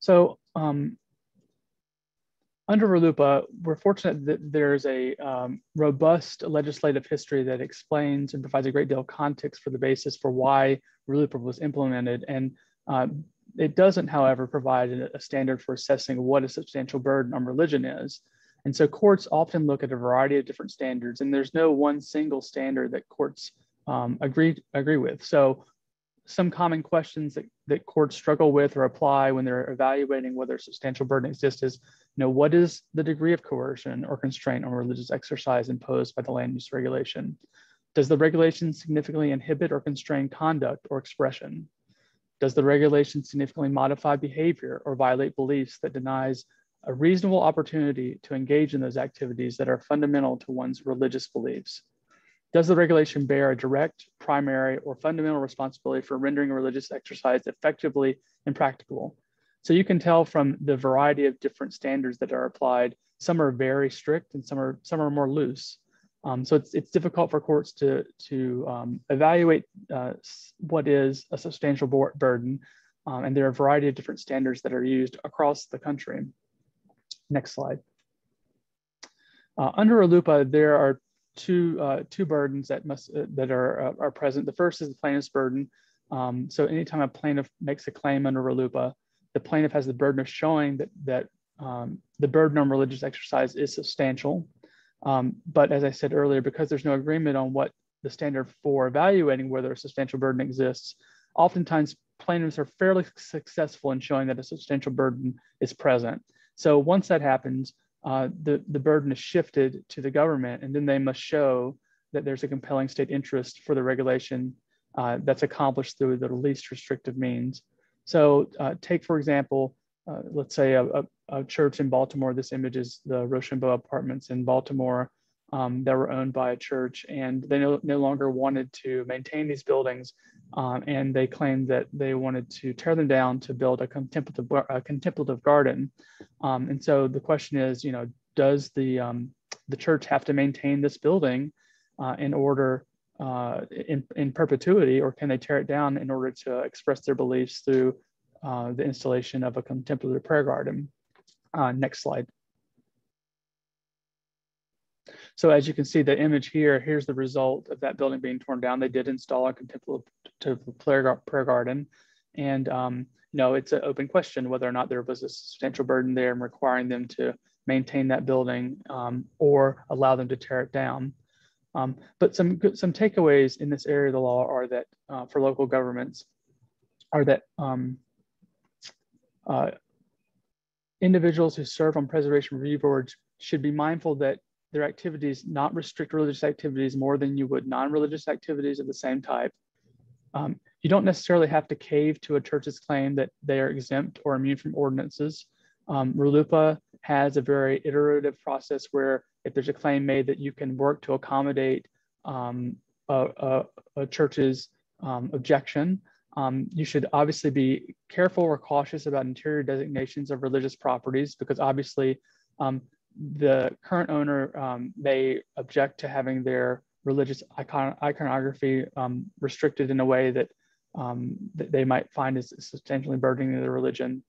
So um, under RLUIPA, we're fortunate that there's a um, robust legislative history that explains and provides a great deal of context for the basis for why RLUIPA was implemented. And uh, it doesn't, however, provide a standard for assessing what a substantial burden on religion is. And so courts often look at a variety of different standards, and there's no one single standard that courts um, agree, agree with. So some common questions that, that courts struggle with or apply when they're evaluating whether substantial burden exists is, you know, what is the degree of coercion or constraint on religious exercise imposed by the land use regulation? Does the regulation significantly inhibit or constrain conduct or expression? Does the regulation significantly modify behavior or violate beliefs that denies a reasonable opportunity to engage in those activities that are fundamental to one's religious beliefs? Does the regulation bear a direct, primary, or fundamental responsibility for rendering a religious exercise effectively impracticable? So you can tell from the variety of different standards that are applied, some are very strict and some are, some are more loose. Um, so it's, it's difficult for courts to, to um, evaluate uh, what is a substantial burden. Um, and there are a variety of different standards that are used across the country. Next slide. Uh, under RLUIPA, there are two uh, two burdens that must uh, that are uh, are present. The first is the plaintiff's burden. Um, so anytime a plaintiff makes a claim under RLUIPA, the plaintiff has the burden of showing that that um, the burden on religious exercise is substantial. Um, but as I said earlier, because there's no agreement on what the standard for evaluating whether a substantial burden exists, oftentimes plaintiffs are fairly successful in showing that a substantial burden is present. So once that happens, uh, the, the burden is shifted to the government, and then they must show that there's a compelling state interest for the regulation uh, that's accomplished through the least restrictive means. So uh, take, for example, uh, let's say a, a, a, church in Baltimore. This image is the Rochambeau apartments in Baltimore um, that were owned by a church, and they no, no longer wanted to maintain these buildings, um, and they claimed that they wanted to tear them down to build a contemplative, a contemplative garden. Um, and so the question is, you know, does the um, the church have to maintain this building uh, in order uh, in, in perpetuity, or can they tear it down in order to express their beliefs through uh, the installation of a contemplative prayer garden? Uh, next slide. So as you can see the image here, here's the result of that building being torn down. They did install a contemplative prayer garden. And um, you know, it's an open question whether or not there was a substantial burden there and requiring them to maintain that building um, or allow them to tear it down. Um, but some some takeaways in this area of the law are that uh, for local governments are that um, uh, individuals who serve on preservation review boards should be mindful that their activities not restrict religious activities more than you would non-religious activities of the same type. Um, you don't necessarily have to cave to a church's claim that they are exempt or immune from ordinances. Um, has a very iterative process where if there's a claim made that you can work to accommodate um, a, a, a, church's um, objection, um, you should obviously be careful or cautious about interior designations of religious properties because obviously um, the current owner um, may object to having their religious icon iconography um, restricted in a way that, um, that they might find is substantially burdening their religion.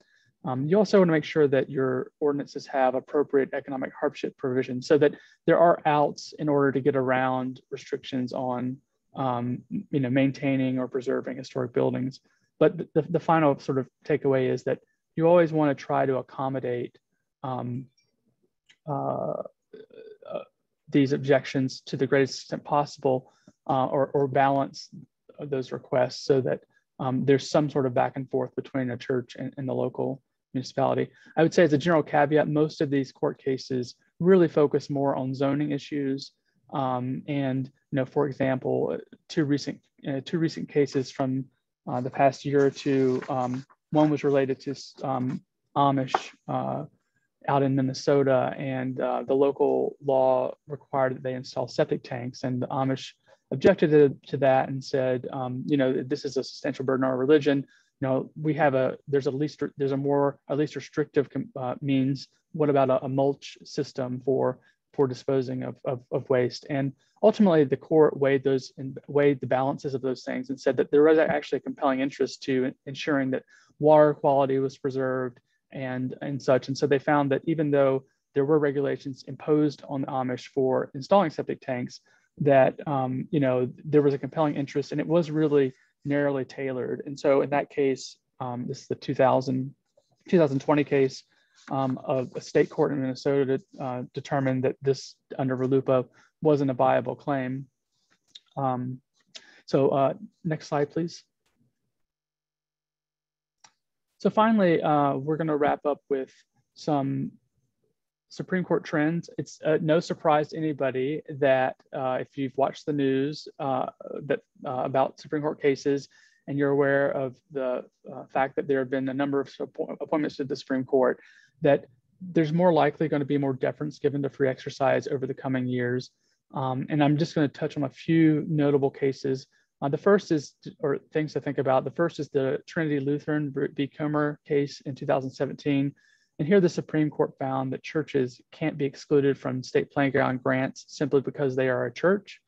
Um, you also want to make sure that your ordinances have appropriate economic hardship provisions so that there are outs in order to get around restrictions on um, you know, maintaining or preserving historic buildings. But the, the final sort of takeaway is that you always want to try to accommodate um, these objections to the greatest extent possible uh, or, or balance those requests so that um, there's some sort of back and forth between a church and, and, the local municipality. I would say as a general caveat, most of these court cases really focus more on zoning issues um, and you know, for example, two recent uh, two recent cases from uh, the past year or two. Um, one was related to um, Amish uh, out in Minnesota, and uh, the local law required that they install septic tanks, and the Amish objected to, to that and said, um, you know, this is a substantial burden on our religion. You know, we have a there's a least there's a more at least restrictive uh, means. What about a, a mulch system for for disposing of, of, of waste? And ultimately the court weighed those and weighed the balances of those things and said that there was actually a compelling interest to ensuring that water quality was preserved and and such and so they found that even though there were regulations imposed on the amish for installing septic tanks that um, you know there was a compelling interest and it was really narrowly tailored and so in that case um, this is the 2000 2020 case um, of a state court in minnesota uh, determined that this under RLUIPA wasn't a viable claim. Um, so uh, next slide, please. So finally, uh, we're going to wrap up with some Supreme Court trends. It's uh, no surprise to anybody that uh, if you've watched the news uh, that uh, about Supreme Court cases and you're aware of the fact that there have been a number of appointments to the Supreme Court, that there's more likely going to be more deference given to free exercise over the coming years. Um, and I'm just going to touch on a few notable cases. Uh, the first is, or things to think about. The first is the Trinity Lutheran v. Comer case in 2017. And here the Supreme Court found that churches can't be excluded from state playground grants simply because they are a church.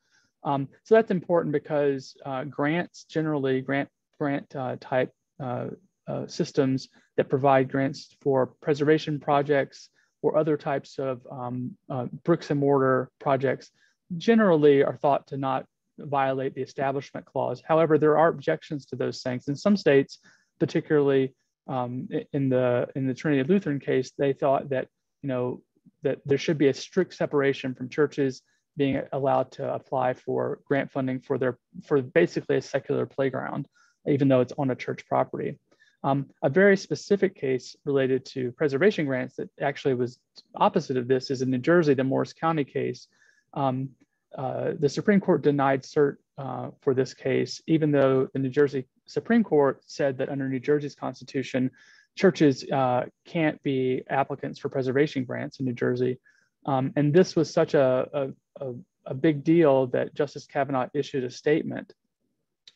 Um, so that's important because uh, grants generally, grant, grant uh, type uh, uh, systems that provide grants for preservation projects or other types of um, uh, bricks and mortar projects generally are thought to not violate the establishment clause. However, there are objections to those things. In some states, particularly um, in the in the Trinity Lutheran case, they thought that you know that there should be a strict separation from churches being allowed to apply for grant funding for their for basically a secular playground, even though it's on a church property. Um, a very specific case related to preservation grants that actually was opposite of this is in New Jersey, the Morris County case, um, uh, the Supreme Court denied cert uh, for this case, even though the New Jersey Supreme Court said that under New Jersey's constitution, churches uh, can't be applicants for preservation grants in New Jersey. Um, and this was such a, a, a, big deal that Justice Kavanaugh issued a statement.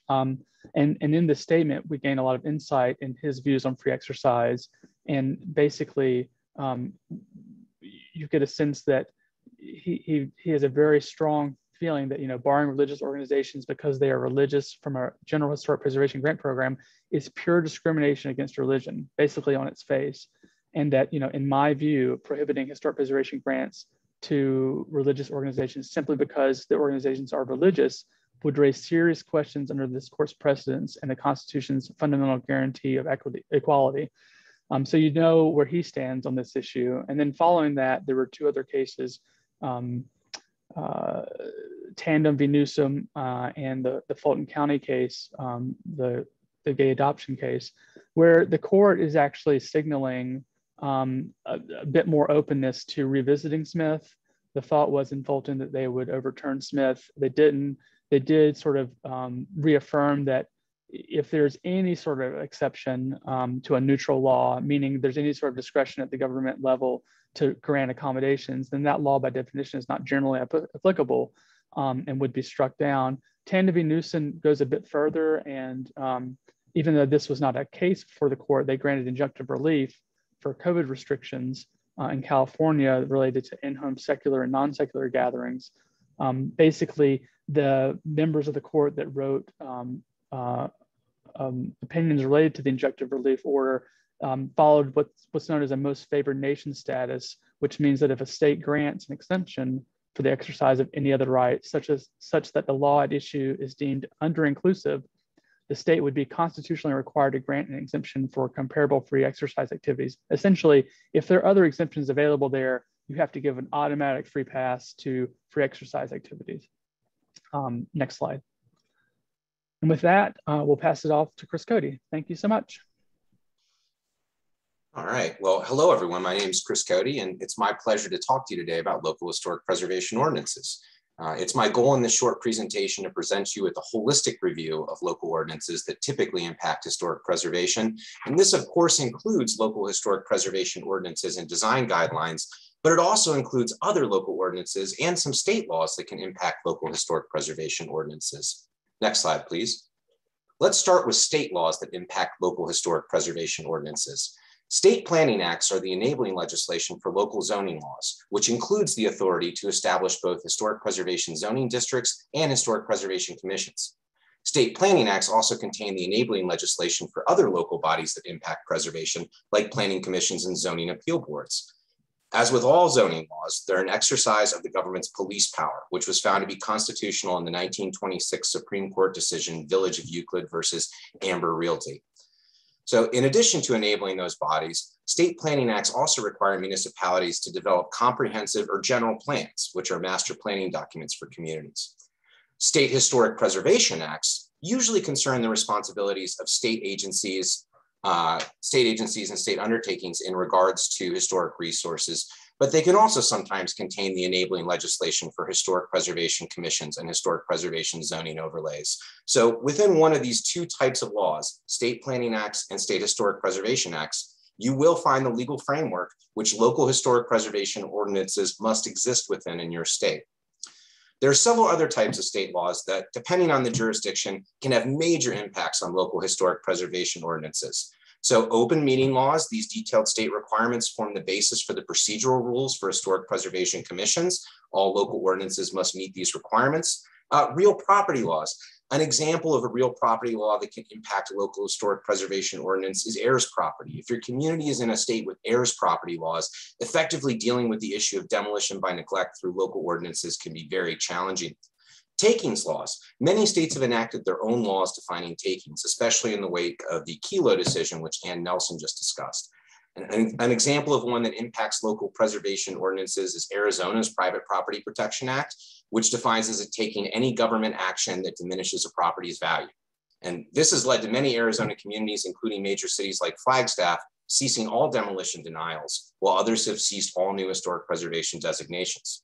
Um, and, and in this statement, we gain a lot of insight in his views on free exercise. And basically, um, you get a sense that he, he, has a very strong feeling that, you know, barring religious organizations because they are religious from a general historic preservation grant program is pure discrimination against religion, basically on its face. And that, you know, in my view, prohibiting historic preservation grants to religious organizations simply because the organizations are religious would raise serious questions under this court's precedents and the Constitution's fundamental guarantee of equity, equality. Um, so you know where he stands on this issue. And then following that, there were two other cases um, uh, Tandon v. Newsom uh, and the, the Fulton County case, um, the, the gay adoption case, where the court is actually signaling um, a, a, bit more openness to revisiting Smith. The thought was in Fulton that they would overturn Smith. They didn't. They did sort of um, reaffirm that if there's any sort of exception um, to a neutral law, meaning there's any sort of discretion at the government level to grant accommodations, then that law by definition is not generally ap- applicable um, and would be struck down. Tandon v. Newsom goes a bit further, and um, even though this was not a case for the court, they granted injunctive relief for COVID restrictions uh, in California related to in-home secular and non-secular gatherings. Um, basically, the members of the court that wrote um, uh, um, opinions related to the injunctive relief order um, followed what's, what's known as a most favored nation status, which means that if a state grants an exemption for the exercise of any other right, such as such that the law at issue is deemed under-inclusive, the state would be constitutionally required to grant an exemption for comparable free exercise activities. Essentially, if there are other exemptions available there, you have to give an automatic free pass to free exercise activities. Um, next slide. And with that, uh, we'll pass it off to Chris Cody. Thank you so much. All right. Well, hello, everyone. My name is Chris Cody, and it's my pleasure to talk to you today about local historic preservation ordinances. Uh, it's my goal in this short presentation to present you with a holistic review of local ordinances that typically impact historic preservation. And this of course includes local historic preservation ordinances and design guidelines, but it also includes other local ordinances and some state laws that can impact local historic preservation ordinances. Next slide, please. Let's start with state laws that impact local historic preservation ordinances. State planning acts are the enabling legislation for local zoning laws, which includes the authority to establish both historic preservation zoning districts and historic preservation commissions. State planning acts also contain the enabling legislation for other local bodies that impact preservation, like planning commissions and zoning appeal boards. As with all zoning laws, they're an exercise of the government's police power, which was found to be constitutional in the 1926 Supreme Court decision, Village of Euclid versus Ambler Realty. So in addition to enabling those bodies, state planning acts also require municipalities to develop comprehensive or general plans, which are master planning documents for communities. State historic preservation acts usually concern the responsibilities of state agencies, uh, state agencies and state undertakings in regards to historic resources, but they can also sometimes contain the enabling legislation for historic preservation commissions and historic preservation zoning overlays. So within one of these two types of laws, state planning acts and state historic preservation acts, you will find the legal framework which local historic preservation ordinances must exist within in your state. There are several other types of state laws that, depending on the jurisdiction, can have major impacts on local historic preservation ordinances. So open meeting laws, these detailed state requirements form the basis for the procedural rules for historic preservation commissions. All local ordinances must meet these requirements. Uh, real property laws. An example of a real property law that can impact local historic preservation ordinance is heirs property. If your community is in a state with heirs property laws, effectively dealing with the issue of demolition by neglect through local ordinances can be very challenging. Takings laws. Many states have enacted their own laws defining takings, especially in the wake of the Kelo decision, which Anne Nelson just discussed. An, an, example of one that impacts local preservation ordinances is Arizona's Private Property Protection Act, which defines as a taking any government action that diminishes a property's value. And this has led to many Arizona communities, including major cities like Flagstaff, ceasing all demolition denials, while others have ceased all new historic preservation designations.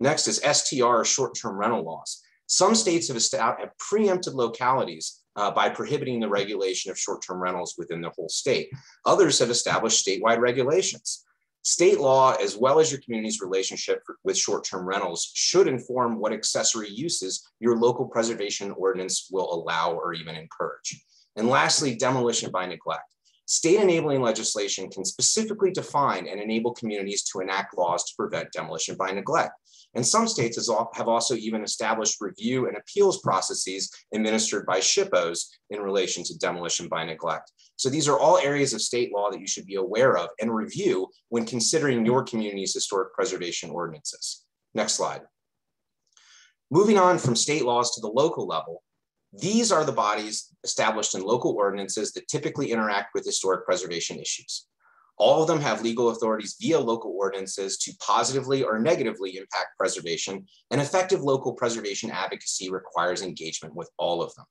Next is STR short-term rental laws. Some states have, have preempted localities uh, by prohibiting the regulation of short-term rentals within the whole state. Others have established statewide regulations. State law, as well as your community's relationship with short-term rentals, should inform what accessory uses your local preservation ordinance will allow or even encourage. And lastly, demolition by neglect. State enabling legislation can specifically define and enable communities to enact laws to prevent demolition by neglect. And some states have also even established review and appeals processes administered by SHPOs in relation to demolition by neglect. So these are all areas of state law that you should be aware of and review when considering your community's historic preservation ordinances. Next slide. Moving on from state laws to the local level, these are the bodies established in local ordinances that typically interact with historic preservation issues. All of them have legal authorities via local ordinances to positively or negatively impact preservation, and effective local preservation advocacy requires engagement with all of them.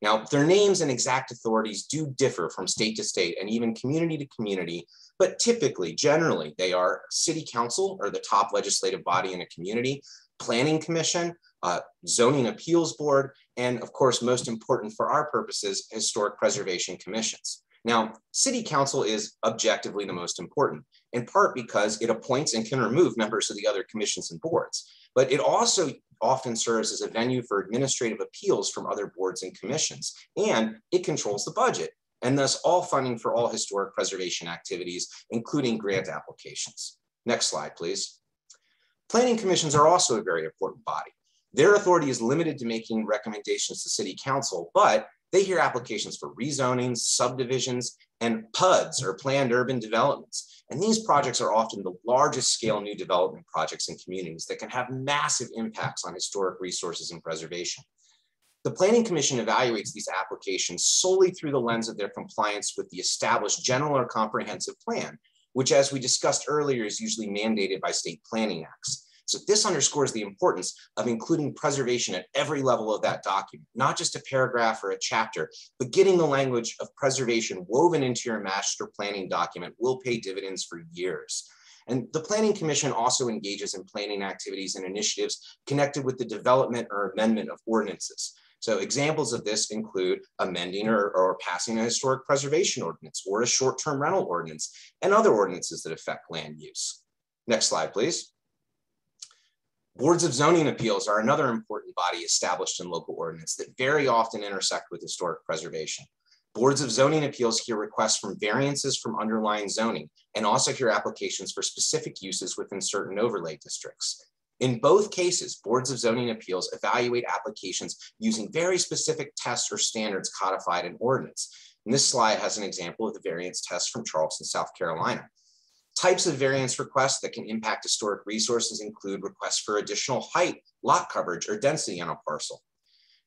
Now, their names and exact authorities do differ from state to state and even community to community, but typically, generally, they are city council or the top legislative body in a community, planning commission, uh, zoning appeals board, and of course, most important for our purposes, historic preservation commissions. Now, city council is objectively the most important, in part because it appoints and can remove members of the other commissions and boards, but it also often serves as a venue for administrative appeals from other boards and commissions, and it controls the budget, and thus all funding for all historic preservation activities, including grant applications. Next slide, please. Planning commissions are also a very important body. Their authority is limited to making recommendations to city council, but they hear applications for rezonings, subdivisions, and PUDs or planned urban developments. And these projects are often the largest scale new development projects in communities that can have massive impacts on historic resources and preservation. The Planning Commission evaluates these applications solely through the lens of their compliance with the established general or comprehensive plan, which as we discussed earlier is usually mandated by state planning acts. So this underscores the importance of including preservation at every level of that document, not just a paragraph or a chapter, but getting the language of preservation woven into your master planning document will pay dividends for years. And the Planning Commission also engages in planning activities and initiatives connected with the development or amendment of ordinances. So examples of this include amending or, or passing a historic preservation ordinance or a short-term rental ordinance and other ordinances that affect land use. Next slide, please. Boards of zoning appeals are another important body established in local ordinance that very often intersect with historic preservation. Boards of zoning appeals hear requests from variances from underlying zoning and also hear applications for specific uses within certain overlay districts. In both cases, boards of zoning appeals evaluate applications using very specific tests or standards codified in ordinance. And this slide has an example of the variance test from Charleston, South Carolina. Types of variance requests that can impact historic resources include requests for additional height, lot coverage, or density on a parcel.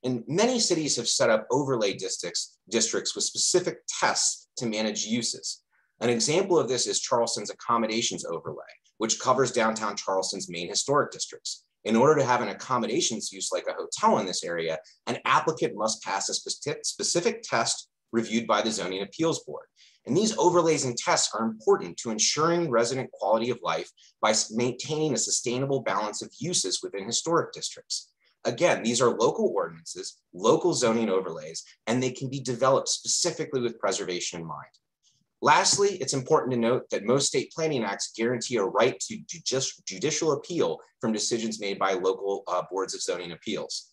And many cities have set up overlay districts, districts with specific tests to manage uses. An example of this is Charleston's accommodations overlay which covers downtown Charleston's main historic districts. In order to have an accommodations use like a hotel in this area, an applicant must pass a specific test reviewed by the Zoning Appeals Board. And these overlays and tests are important to ensuring resident quality of life by maintaining a sustainable balance of uses within historic districts. Again, these are local ordinances, local zoning overlays, and they can be developed specifically with preservation in mind. Lastly, it's important to note that most state planning acts guarantee a right to just judicial appeal from decisions made by local uh, boards of zoning appeals.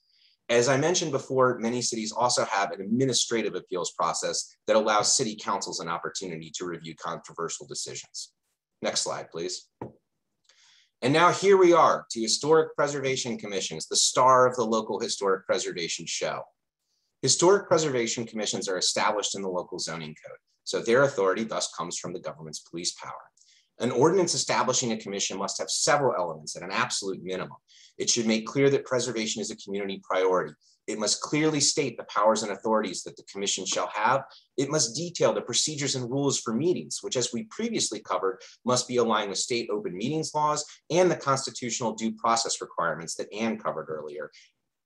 As I mentioned before, many cities also have an administrative appeals process that allows city councils an opportunity to review controversial decisions. Next slide, please. And now here we are to Historic Preservation Commissions, the star of the local historic preservation show. Historic preservation commissions are established in the local zoning code. So their authority thus comes from the government's police power. An ordinance establishing a commission must have several elements at an absolute minimum. It should make clear that preservation is a community priority. It must clearly state the powers and authorities that the commission shall have. It must detail the procedures and rules for meetings, which as we previously covered, must be aligned with state open meetings laws and the constitutional due process requirements that Anne covered earlier.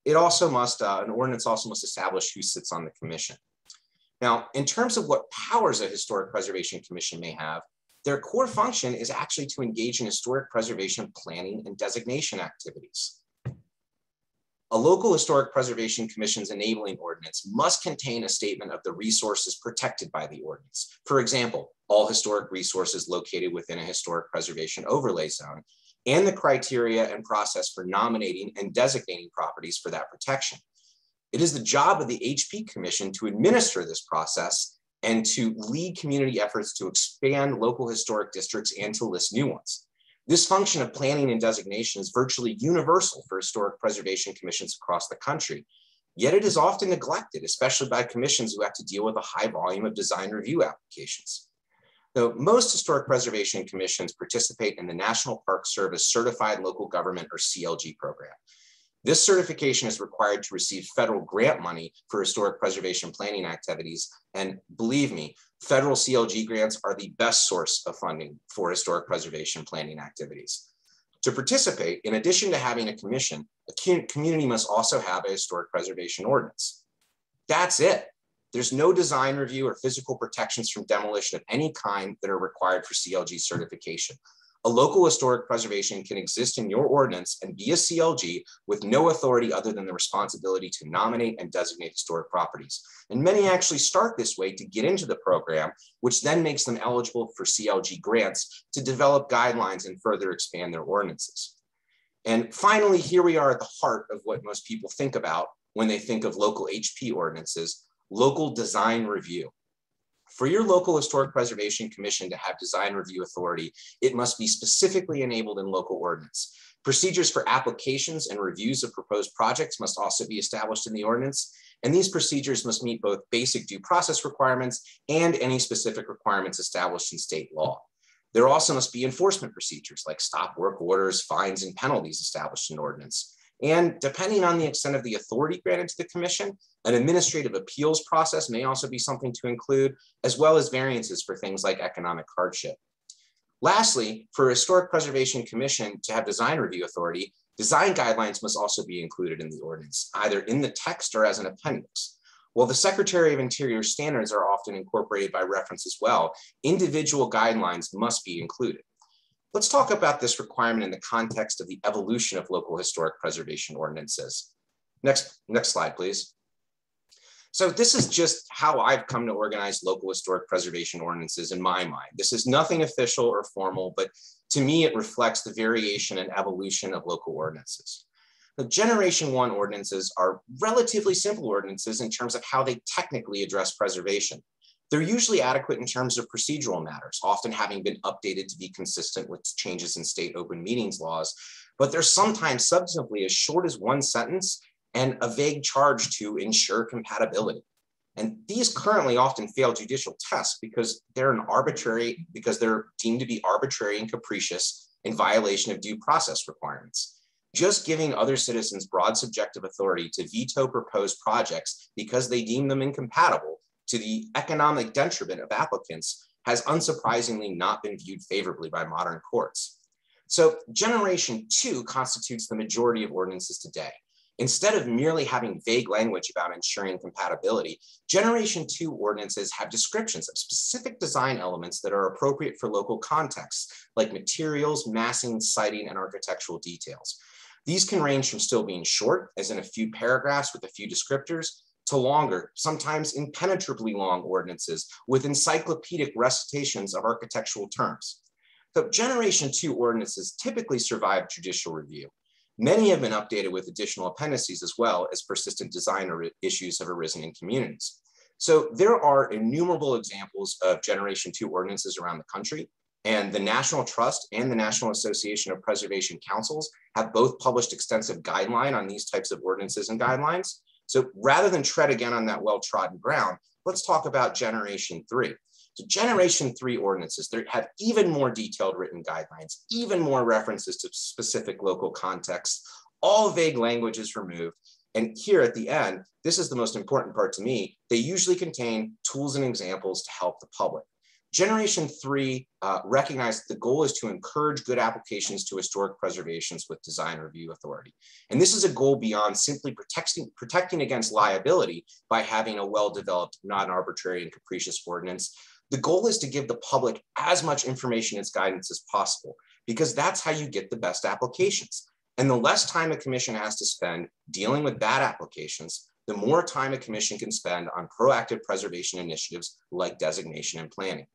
It also must, uh, an ordinance also must establish who sits on the commission. Now, in terms of what powers a Historic Preservation Commission may have, their core function is actually to engage in historic preservation planning and designation activities. A local Historic Preservation Commission's enabling ordinance must contain a statement of the resources protected by the ordinance. For example, all historic resources located within a historic preservation overlay zone and the criteria and process for nominating and designating properties for that protection. It is the job of the HP Commission to administer this process and to lead community efforts to expand local historic districts and to list new ones. This function of planning and designation is virtually universal for historic preservation commissions across the country, yet it is often neglected, especially by commissions who have to deal with a high volume of design review applications. Though most historic preservation commissions participate in the National Park Service Certified Local Government or CLG program, this certification is required to receive federal grant money for historic preservation planning activities. And believe me, federal CLG grants are the best source of funding for historic preservation planning activities. To participate, in addition to having a commission, a community must also have a historic preservation ordinance. That's it. There's no design review or physical protections from demolition of any kind that are required for CLG certification. A local historic preservation can exist in your ordinance and be a CLG with no authority other than the responsibility to nominate and designate historic properties. And many actually start this way to get into the program, which then makes them eligible for CLG grants to develop guidelines and further expand their ordinances. And finally, here we are at the heart of what most people think about when they think of local HP ordinances, local design review. For your local historic preservation commission to have design review authority, it must be specifically enabled in local ordinance. Procedures for applications and reviews of proposed projects must also be established in the ordinance, and these procedures must meet both basic due process requirements and any specific requirements established in state law. There also must be enforcement procedures like stop work orders, fines, and penalties established in ordinance. And depending on the extent of the authority granted to the commission, an administrative appeals process may also be something to include, as well as variances for things like economic hardship. Lastly, for a Historic Preservation Commission to have design review authority, design guidelines must also be included in the ordinance, either in the text or as an appendix. While the Secretary of Interior standards are often incorporated by reference as well, individual guidelines must be included. Let's talk about this requirement in the context of the evolution of local historic preservation ordinances. Next, next slide, please. So this is just how I've come to organize local historic preservation ordinances in my mind. This is nothing official or formal, but to me, it reflects the variation and evolution of local ordinances. The generation one ordinances are relatively simple ordinances in terms of how they technically address preservation. They're usually adequate in terms of procedural matters, often having been updated to be consistent with changes in state open meetings laws, but they're sometimes substantively as short as one sentence and a vague charge to ensure compatibility. And these currently often fail judicial tests because they're an arbitrary, because they're deemed to be arbitrary and capricious in violation of due process requirements. Just giving other citizens broad subjective authority to veto proposed projects because they deem them incompatible to the economic detriment of applicants has unsurprisingly not been viewed favorably by modern courts. So generation two constitutes the majority of ordinances today. Instead of merely having vague language about ensuring compatibility, Generation 2 ordinances have descriptions of specific design elements that are appropriate for local contexts, like materials, massing, siting, and architectural details. These can range from still being short, as in a few paragraphs with a few descriptors, to longer, sometimes impenetrably long ordinances with encyclopedic recitations of architectural terms. So Generation 2 ordinances typically survive judicial review. Many have been updated with additional appendices as well as persistent design issues have arisen in communities. So there are innumerable examples of Generation 2 ordinances around the country, and the National Trust and the National Association of Preservation Councils have both published extensive guideline on these types of ordinances and guidelines. So rather than tread again on that well-trodden ground, let's talk about Generation 3. So generation three ordinances, they have even more detailed written guidelines, even more references to specific local contexts, all vague language is removed. And here at the end, this is the most important part to me, they usually contain tools and examples to help the public. Generation three uh, recognized the goal is to encourage good applications to historic preservations with design review authority. And this is a goal beyond simply protecting, protecting against liability by having a well-developed, non-arbitrary and capricious ordinance, the goal is to give the public as much information as guidance as possible, because that's how you get the best applications. And the less time a commission has to spend dealing with bad applications, the more time a commission can spend on proactive preservation initiatives like designation and planning.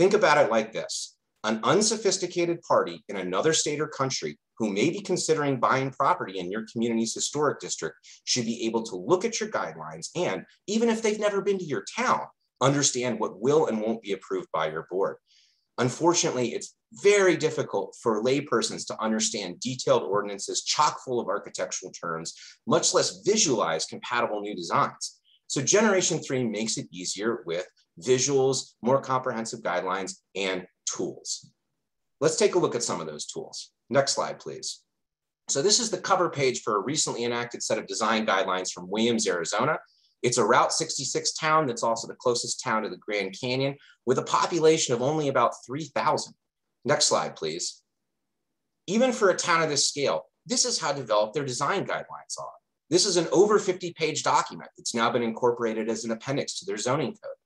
Think about it like this. An unsophisticated party in another state or country who may be considering buying property in your community's historic district should be able to look at your guidelines and, even if they've never been to your town, understand what will and won't be approved by your board. Unfortunately, it's very difficult for laypersons to understand detailed ordinances chock full of architectural terms, much less visualize compatible new designs. So generation three makes it easier with visuals, more comprehensive guidelines, and tools. Let's take a look at some of those tools. Next slide, please. So this is the cover page for a recently enacted set of design guidelines from Williams, Arizona. It's a Route 66 town that's also the closest town to the Grand Canyon with a population of only about 3,000. Next slide, please. Even for a town of this scale, this is how developed their design guidelines are. This is an over 50 page document that's now been incorporated as an appendix to their zoning code.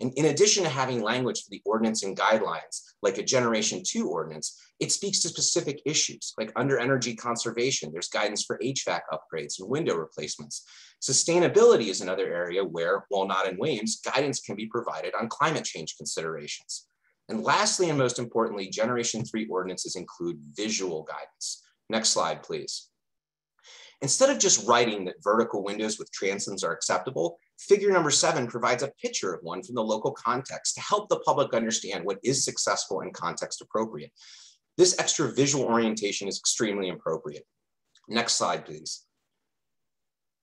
And in addition to having language for the ordinance and guidelines, like a generation two ordinance, it speaks to specific issues like under energy conservation, there's guidance for HVAC upgrades and window replacements. Sustainability is another area where, while not in Williams, guidance can be provided on climate change considerations. And lastly, and most importantly, generation three ordinances include visual guidance. Next slide, please. Instead of just writing that vertical windows with transoms are acceptable, figure number seven provides a picture of one from the local context to help the public understand what is successful and context appropriate. This extra visual orientation is extremely appropriate. Next slide, please.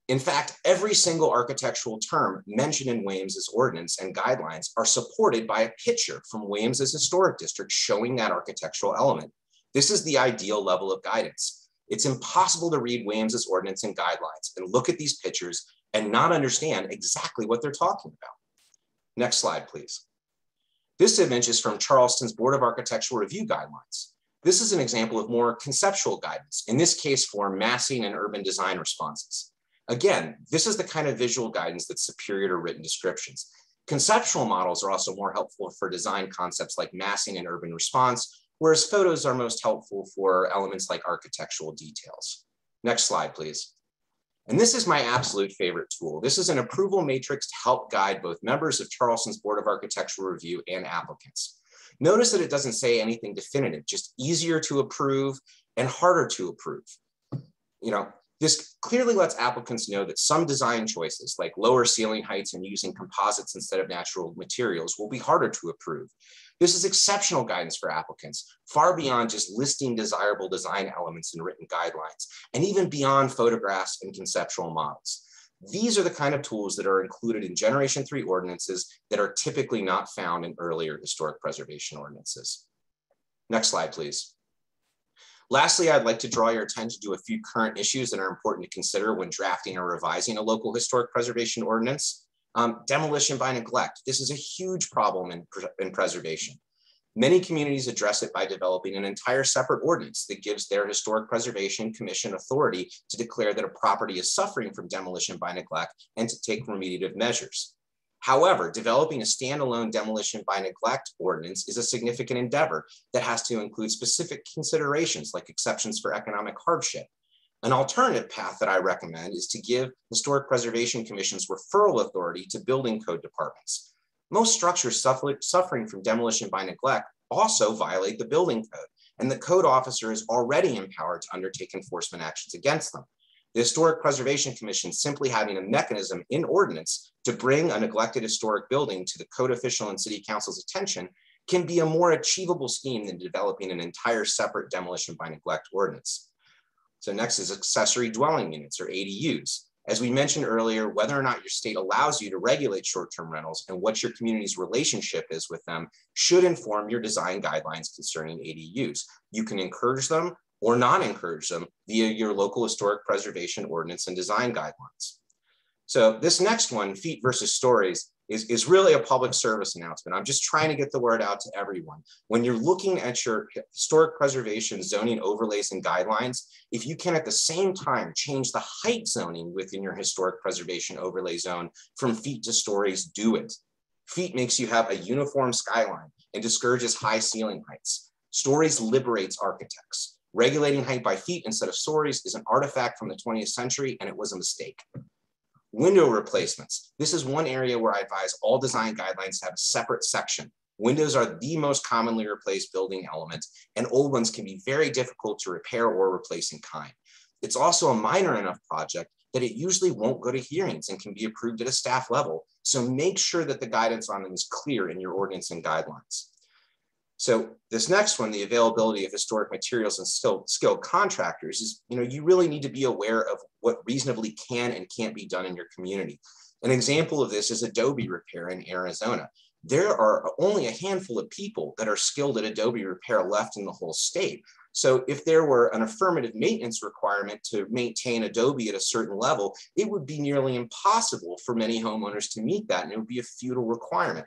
In fact, every single architectural term mentioned in Williams's ordinance and guidelines are supported by a picture from Williams's historic district showing that architectural element. This is the ideal level of guidance. It's impossible to read Williams's ordinance and guidelines and look at these pictures and not understand exactly what they're talking about. Next slide, please. This image is from Charleston's Board of Architectural Review Guidelines. This is an example of more conceptual guidance, in this case for massing and urban design responses. Again, this is the kind of visual guidance that's superior to written descriptions. Conceptual models are also more helpful for design concepts like massing and urban response, whereas photos are most helpful for elements like architectural details. Next slide, please. And this is my absolute favorite tool. This is an approval matrix to help guide both members of Charleston's Board of Architectural Review and applicants. Notice that it doesn't say anything definitive, just easier to approve and harder to approve. You know, this clearly lets applicants know that some design choices, like lower ceiling heights and using composites instead of natural materials, will be harder to approve. This is exceptional guidance for applicants, far beyond just listing desirable design elements in written guidelines, and even beyond photographs and conceptual models. These are the kind of tools that are included in Generation 3 ordinances that are typically not found in earlier historic preservation ordinances. Next slide, please. Lastly, I'd like to draw your attention to a few current issues that are important to consider when drafting or revising a local historic preservation ordinance. Um, demolition by neglect. This is a huge problem in, in preservation. Many communities address it by developing an entire separate ordinance that gives their Historic Preservation Commission authority to declare that a property is suffering from demolition by neglect and to take remediative measures. However, developing a standalone demolition by neglect ordinance is a significant endeavor that has to include specific considerations like exceptions for economic hardship. An alternative path that I recommend is to give historic preservation commissions referral authority to building code departments. Most structures suffer, suffering from demolition by neglect also violate the building code, and the code officer is already empowered to undertake enforcement actions against them. The Historic Preservation Commission simply having a mechanism in ordinance to bring a neglected historic building to the code official and city council's attention can be a more achievable scheme than developing an entire separate demolition by neglect ordinance. So next is accessory dwelling units or ADUs. As we mentioned earlier, whether or not your state allows you to regulate short-term rentals and what your community's relationship is with them should inform your design guidelines concerning ADUs. You can encourage them or not encourage them via your local historic preservation ordinance and design guidelines. So this next one, feet versus stories, is, is really a public service announcement. I'm just trying to get the word out to everyone. When you're looking at your historic preservation zoning overlays and guidelines, if you can at the same time change the height zoning within your historic preservation overlay zone from feet to stories, do it. Feet makes you have a uniform skyline and discourages high ceiling heights. Stories liberates architects. Regulating height by feet instead of stories is an artifact from the 20th century and it was a mistake. Window replacements. This is one area where I advise all design guidelines to have a separate section. Windows are the most commonly replaced building element, and old ones can be very difficult to repair or replace in kind. It's also a minor enough project that it usually won't go to hearings and can be approved at a staff level. So make sure that the guidance on them is clear in your ordinance and guidelines. So this next one, the availability of historic materials and skilled, skilled contractors is, you know, you really need to be aware of what reasonably can and can't be done in your community. An example of this is adobe repair in Arizona. There are only a handful of people that are skilled at adobe repair left in the whole state. So if there were an affirmative maintenance requirement to maintain Adobe at a certain level, it would be nearly impossible for many homeowners to meet that and it would be a futile requirement.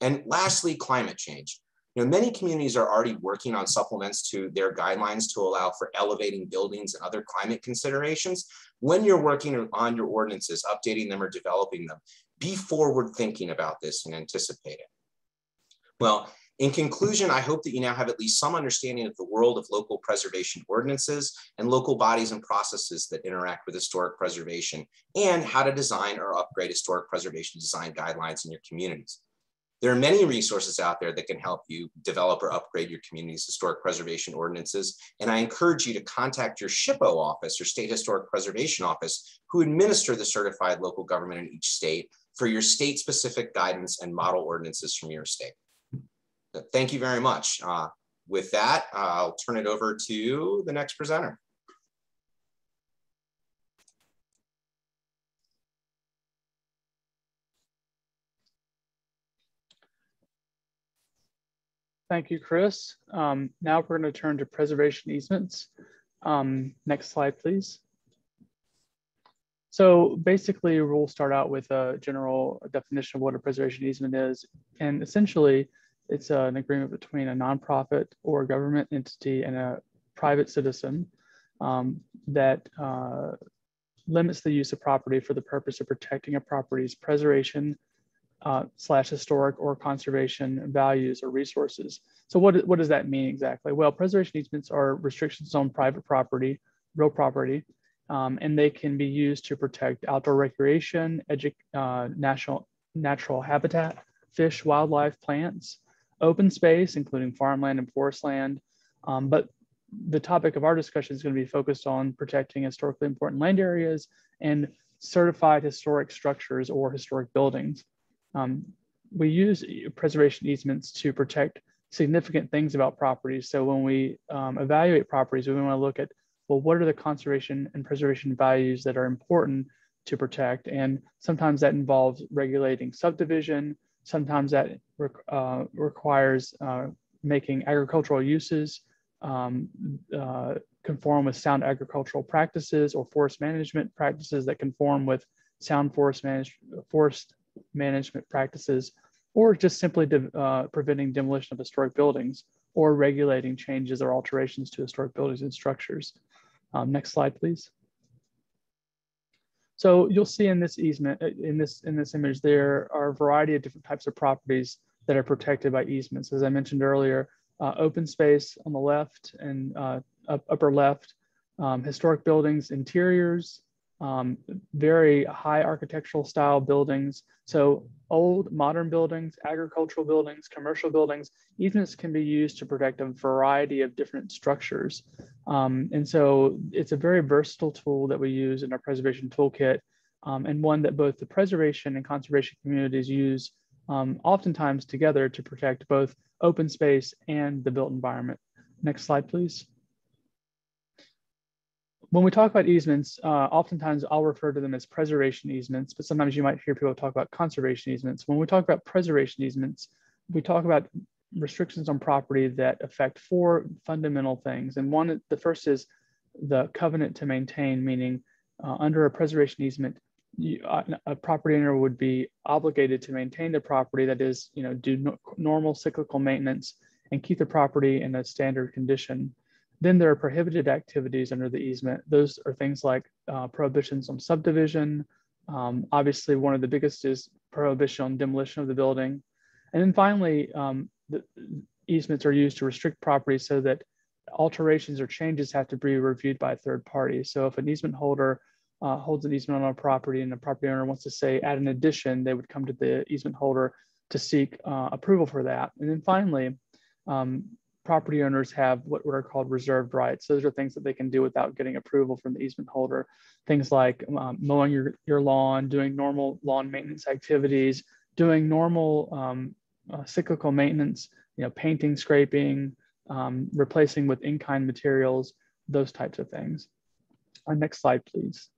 And lastly, climate change. You know, many communities are already working on supplements to their guidelines to allow for elevating buildings and other climate considerations. When you're working on your ordinances, updating them or developing them, be forward thinking about this and anticipate it. Well, in conclusion, I hope that you now have at least some understanding of the world of local preservation ordinances and local bodies and processes that interact with historic preservation and how to design or upgrade historic preservation design guidelines in your communities. There are many resources out there that can help you develop or upgrade your community's historic preservation ordinances. And I encourage you to contact your SHPO office or State Historic Preservation Office, who administer the certified local government in each state for your state specific guidance and model ordinances from your state. Thank you very much. Uh, with that, I'll turn it over to the next presenter. Thank you, Chris. Um, now we're going to turn to preservation easements. Um, next slide, please. So basically, we'll start out with a general definition of what a preservation easement is. And essentially, it's an agreement between a nonprofit or a government entity and a private citizen um, that uh, limits the use of property for the purpose of protecting a property's preservation, uh, slash historic or conservation values or resources. So what, what does that mean exactly? Well, preservation easements are restrictions on private property, real property, um, and they can be used to protect outdoor recreation, edu uh, national, natural habitat, fish, wildlife, plants, open space, including farmland and forest land. Um, but the topic of our discussion is going to be focused on protecting historically important land areas and certified historic structures or historic buildings. Um, we use preservation easements to protect significant things about properties. So when we um, evaluate properties, we want to look at, well, what are the conservation and preservation values that are important to protect? And sometimes that involves regulating subdivision. Sometimes that uh, requires uh, making agricultural uses um, uh, conform with sound agricultural practices or forest management practices that conform with sound forest, manage, forest management practices, or just simply uh, preventing demolition of historic buildings or regulating changes or alterations to historic buildings and structures. Um, next slide, please. So you'll see in this easement, uh, in this, in this image, there are a variety of different types of properties that are protected by easements. As I mentioned earlier, uh, open space on the left and uh, up, upper left, um, historic buildings, interiors, um, very high architectural style buildings. So old modern buildings, agricultural buildings, commercial buildings, easements can be used to protect a variety of different structures. Um, and so it's a very versatile tool that we use in our preservation toolkit um, and one that both the preservation and conservation communities use um, oftentimes together to protect both open space and the built environment. Next slide, please. When we talk about easements, uh, oftentimes I'll refer to them as preservation easements, but sometimes you might hear people talk about conservation easements. When we talk about preservation easements, we talk about restrictions on property that affect four fundamental things. And one, the first is the covenant to maintain, meaning uh, under a preservation easement, you, uh, a property owner would be obligated to maintain the property that is, you know, do no, normal cyclical maintenance and keep the property in a standard condition. Then there are prohibited activities under the easement. Those are things like uh, prohibitions on subdivision. Um, obviously, one of the biggest is prohibition on demolition of the building. And then finally, um, the easements are used to restrict property so that alterations or changes have to be reviewed by a third party. So if an easement holder uh, holds an easement on a property and the property owner wants to say add an addition, they would come to the easement holder to seek uh, approval for that. And then finally, um, property owners have what, are called reserved rights. Those are things that they can do without getting approval from the easement holder. Things like um, mowing your, your lawn, doing normal lawn maintenance activities, doing normal um, uh, cyclical maintenance, you know, painting, scraping, um, replacing with in-kind materials, those types of things. Uh, next slide, please.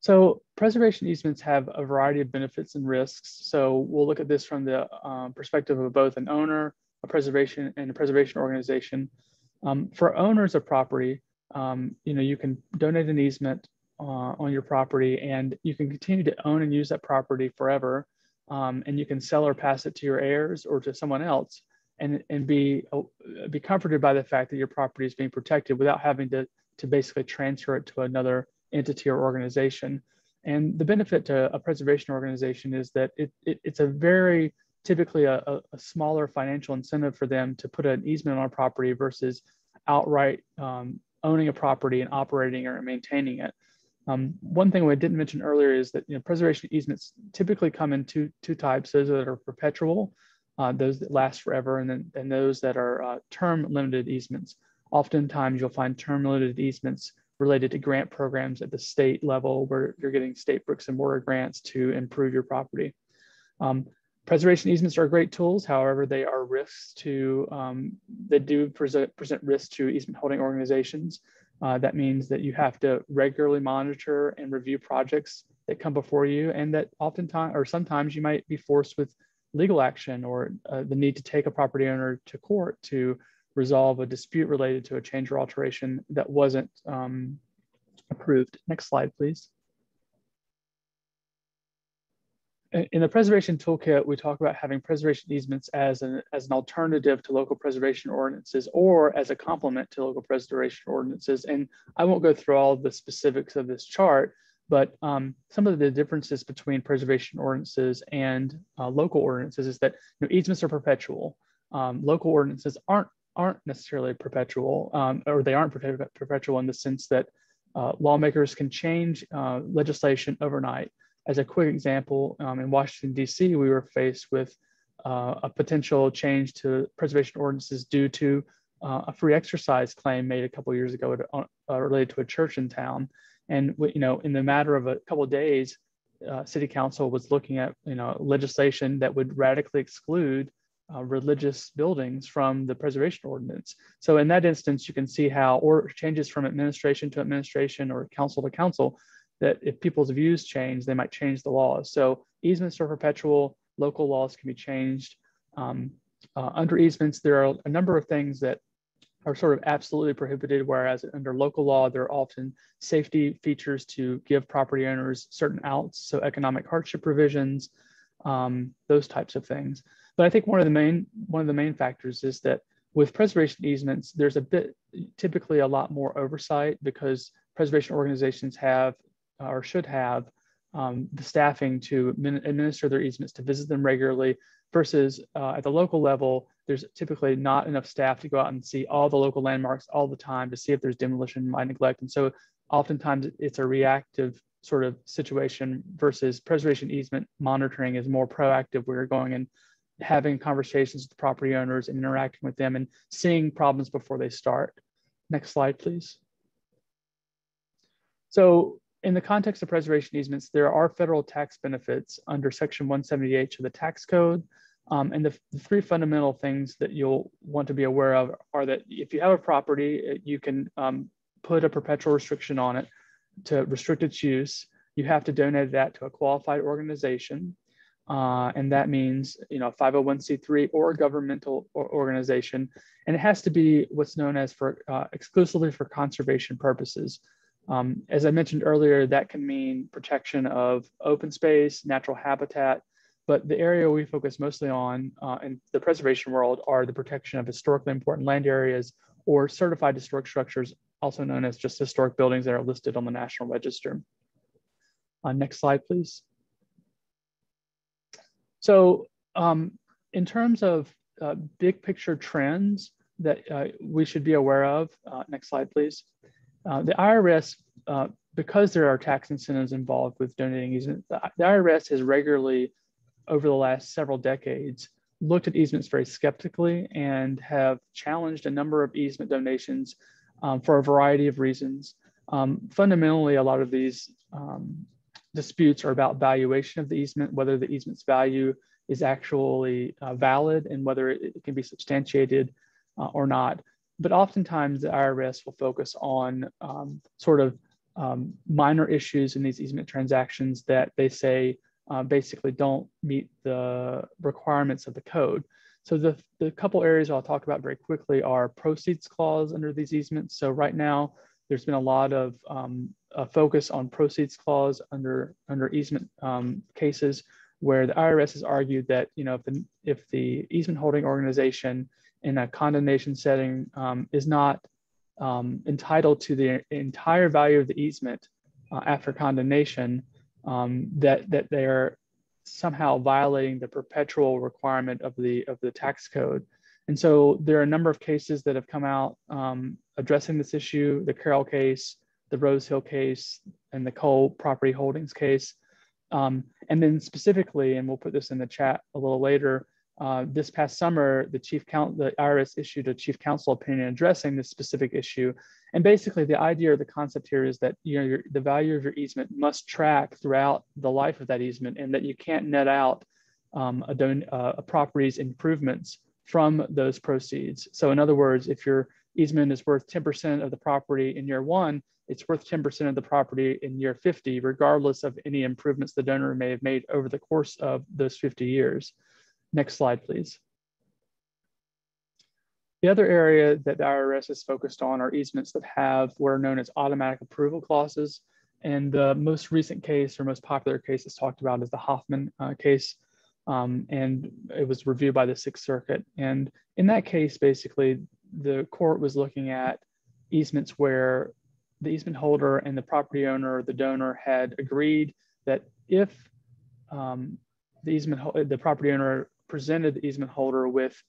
So preservation easements have a variety of benefits and risks. So we'll look at this from the um, perspective of both an owner, a preservation and a preservation organization. Um, for owners of property, um, you know, you can donate an easement uh, on your property and you can continue to own and use that property forever. Um, and you can sell or pass it to your heirs or to someone else and, and be, uh, be comforted by the fact that your property is being protected without having to, to basically transfer it to another entity or organization. And the benefit to a preservation organization is that it, it it's a very typically a, a, smaller financial incentive for them to put an easement on a property versus outright um, owning a property and operating or maintaining it. Um, one thing we didn't mention earlier is that you know, preservation easements typically come in two, two types, those that are perpetual, uh, those that last forever, and then and those that are uh, term limited easements. Oftentimes you'll find term limited easements related to grant programs at the state level where you're getting state bricks and mortar grants to improve your property. Um, preservation easements are great tools. However, they are risks to, um, they do present, present risks to easement holding organizations. Uh, that means that you have to regularly monitor and review projects that come before you and that oftentimes or sometimes you might be forced with legal action or uh, the need to take a property owner to court to resolve a dispute related to a change or alteration that wasn't um, approved. Next slide, please. In the preservation toolkit, we talk about having preservation easements as an, as an alternative to local preservation ordinances or as a complement to local preservation ordinances. And I won't go through all the specifics of this chart, But um, some of the differences between preservation ordinances and uh, local ordinances is that you know, easements are perpetual. Um, local ordinances aren't aren't necessarily perpetual, um, or they aren't perpetual in the sense that uh, lawmakers can change uh, legislation overnight. As a quick example, um, in Washington, D.C., we were faced with uh, a potential change to preservation ordinances due to uh, a free exercise claim made a couple years ago to, uh, related to a church in town. And you know, in the matter of a couple of days, uh, City Council was looking at you know legislation that would radically exclude uh, religious buildings from the preservation ordinance. So in that instance, you can see how or changes from administration to administration or council to council, that if people's views change, they might change the laws. So easements are perpetual, local laws can be changed. Um, uh, under easements, there are a number of things that are sort of absolutely prohibited, whereas under local law, there are often safety features to give property owners certain outs, so economic hardship provisions, um, those types of things. But I think one of the main one of the main factors is that with preservation easements, there's a bit typically a lot more oversight because preservation organizations have or should have um, the staffing to administer their easements to visit them regularly versus uh, at the local level there's typically not enough staff to go out and see all the local landmarks all the time to see if there's demolition by neglect. And so oftentimes it's a reactive sort of situation versus preservation easement monitoring is more proactive where you're going and having conversations with property owners and interacting with them and seeing problems before they start. Next slide, please. So in the context of preservation easements, there are federal tax benefits under section 178 of the tax code. Um, and the, the, three fundamental things that you'll want to be aware of are that if you have a property, you can um, put a perpetual restriction on it to restrict its use. You have to donate that to a qualified organization. Uh, and that means, you know, 501c3 or governmental organization. And it has to be what's known as for uh, exclusively for conservation purposes. Um, as I mentioned earlier, that can mean protection of open space, natural habitat, but the area we focus mostly on uh, in the preservation world are the protection of historically important land areas or certified historic structures, also known as just historic buildings that are listed on the National Register. Uh, next slide, please. So um, in terms of uh, big picture trends that uh, we should be aware of, uh, next slide, please. Uh, the IRS, uh, because there are tax incentives involved with donating easements, the, the IRS has regularly, over the last several decades, looked at easements very skeptically and have challenged a number of easement donations um, for a variety of reasons. Um, fundamentally, a lot of these um, disputes are about valuation of the easement, whether the easement's value is actually uh, valid and whether it, it can be substantiated uh, or not but oftentimes the IRS will focus on um, sort of um, minor issues in these easement transactions that they say uh, basically don't meet the requirements of the code. So the, the couple areas I'll talk about very quickly are proceeds clause under these easements. So right now, there's been a lot of um, a focus on proceeds clause under, under easement um, cases where the IRS has argued that, you know, if the, if the easement holding organization in a condemnation setting um, is not um, entitled to the entire value of the easement uh, after condemnation, um, that that they are somehow violating the perpetual requirement of the of the tax code. And so there are a number of cases that have come out um, addressing this issue: the Carroll case, the Rose Hill case, and the Coal Property Holdings case. Um, and then specifically, and we'll put this in the chat a little later, uh, this past summer, the chief count, the IRS issued a chief counsel opinion addressing this specific issue. And basically, the idea or the concept here is that you know your, the value of your easement must track throughout the life of that easement, and that you can't net out um, a, don- uh, a property's improvements from those proceeds. So, in other words, if your easement is worth 10% of the property in year one, it's worth 10% of the property in year 50, regardless of any improvements the donor may have made over the course of those 50 years. Next slide, please. The other area that the IRS is focused on are easements that have what are known as automatic approval clauses. And the most recent case or most popular case that's talked about is the Hoffman uh, case. Um, and it was reviewed by the Sixth Circuit. And in that case, basically, the court was looking at easements where the easement holder and the property owner the donor had agreed that if um, the easement, the property owner presented the easement holder with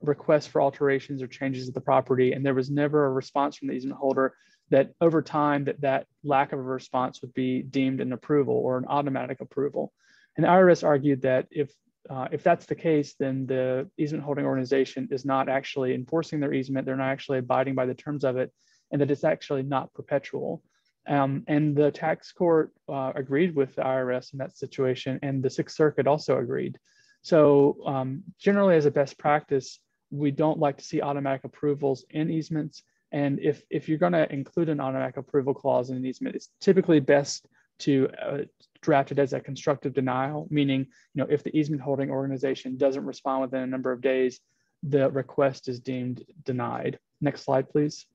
requests for alterations or changes of the property, and there was never a response from the easement holder, that over time that that lack of a response would be deemed an approval or an automatic approval. And the IRS argued that if uh, if that's the case, then the easement holding organization is not actually enforcing their easement. They're not actually abiding by the terms of it, and that it's actually not perpetual. Um, and the tax court uh, agreed with the IRS in that situation, and the Sixth Circuit also agreed. So, um, generally, as a best practice, we don't like to see automatic approvals in easements. And if, if you're going to include an automatic approval clause in an easement, it's typically best to uh, draft it as a constructive denial, meaning, you know, if the easement holding organization doesn't respond within a number of days, the request is deemed denied. Next slide, please.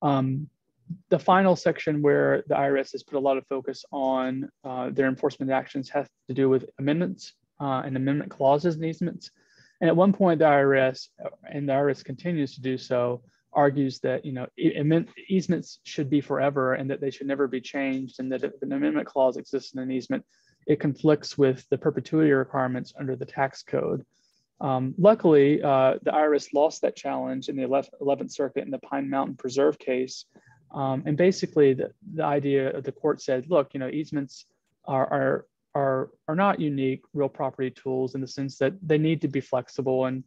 Um, the final section where the IRS has put a lot of focus on uh, their enforcement actions has to do with amendments uh, and amendment clauses and easements. And at one point, the IRS, and the IRS continues to do so, argues that you know easements should be forever and that they should never be changed, and that if an amendment clause exists in an easement, it conflicts with the perpetuity requirements under the tax code. Um, luckily, uh, the IRS lost that challenge in the 11th Circuit in the Pine Mountain Preserve case. Um, and basically, the, the idea of the court said, look, you know, easements are, are, are, are not unique real property tools in the sense that they need to be flexible and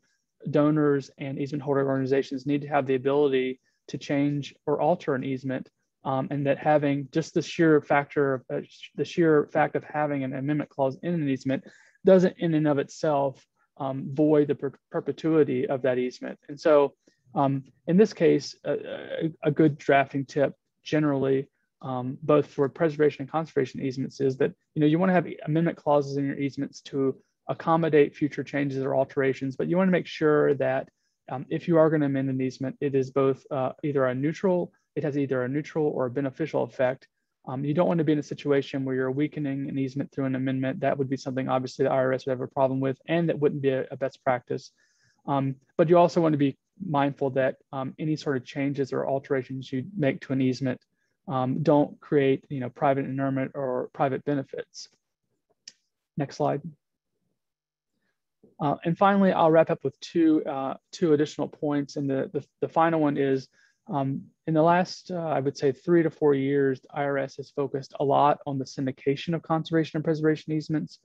donors and easement holder organizations need to have the ability to change or alter an easement um, and that having just the sheer factor of uh, the sheer fact of having an amendment clause in an easement doesn't in and of itself um, void the per perpetuity of that easement. And so um, in this case, a, a, good drafting tip generally, um, both for preservation and conservation easements is that, you know, you want to have amendment clauses in your easements to accommodate future changes or alterations, but you want to make sure that um, if you are going to amend an easement, it is both uh, either a neutral, it has either a neutral or a beneficial effect. Um, you don't want to be in a situation where you're weakening an easement through an amendment. That would be something obviously the IRS would have a problem with, and that wouldn't be a, a best practice. Um, but you also want to be mindful that um, any sort of changes or alterations you make to an easement um, don't create, you know, private inurement or private benefits. Next slide. Uh, and finally, I'll wrap up with two, uh, two additional points. And the, the, the final one is um, in the last, uh, I would say, three to four years, the IRS has focused a lot on the syndication of conservation and preservation easements.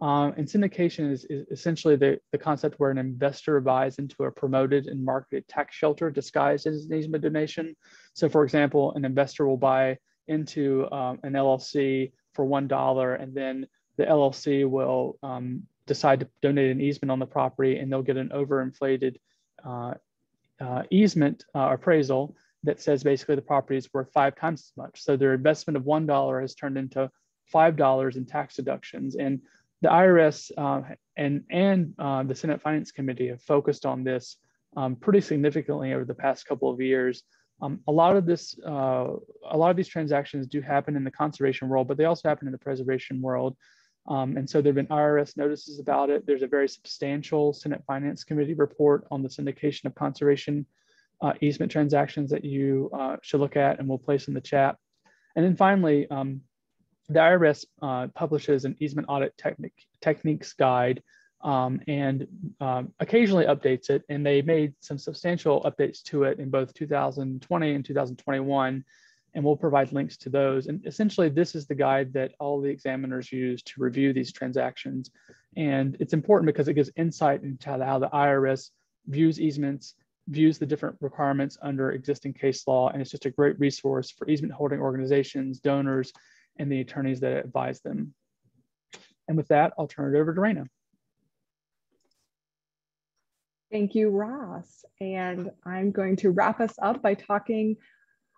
Um, and syndication is, is essentially the, the concept where an investor buys into a promoted and marketed tax shelter disguised as an easement donation. So, for example, an investor will buy into um, an LLC for $1, and then the LLC will um, decide to donate an easement on the property, and they'll get an overinflated uh, uh, easement uh, appraisal that says basically the property is worth five times as much. So their investment of $1 has turned into $5 in tax deductions. And the IRS uh, and and uh, the Senate Finance Committee have focused on this um, pretty significantly over the past couple of years. Um, a lot of this, uh, a lot of these transactions do happen in the conservation world, but they also happen in the preservation world. Um, and so there have been IRS notices about it. There's a very substantial Senate Finance Committee report on the syndication of conservation uh, easement transactions that you uh, should look at and we'll place in the chat. And then finally, um, the IRS uh, publishes an easement audit technique, techniques guide um, and um, occasionally updates it. And they made some substantial updates to it in both 2020 and 2021. And we'll provide links to those. And essentially, this is the guide that all the examiners use to review these transactions. And it's important because it gives insight into how the IRS views easements, views the different requirements under existing case law. And it's just a great resource for easement holding organizations, donors, and the attorneys that advise them. And with that, I'll turn it over to Raina. Thank you, Ross. And I'm going to wrap us up by talking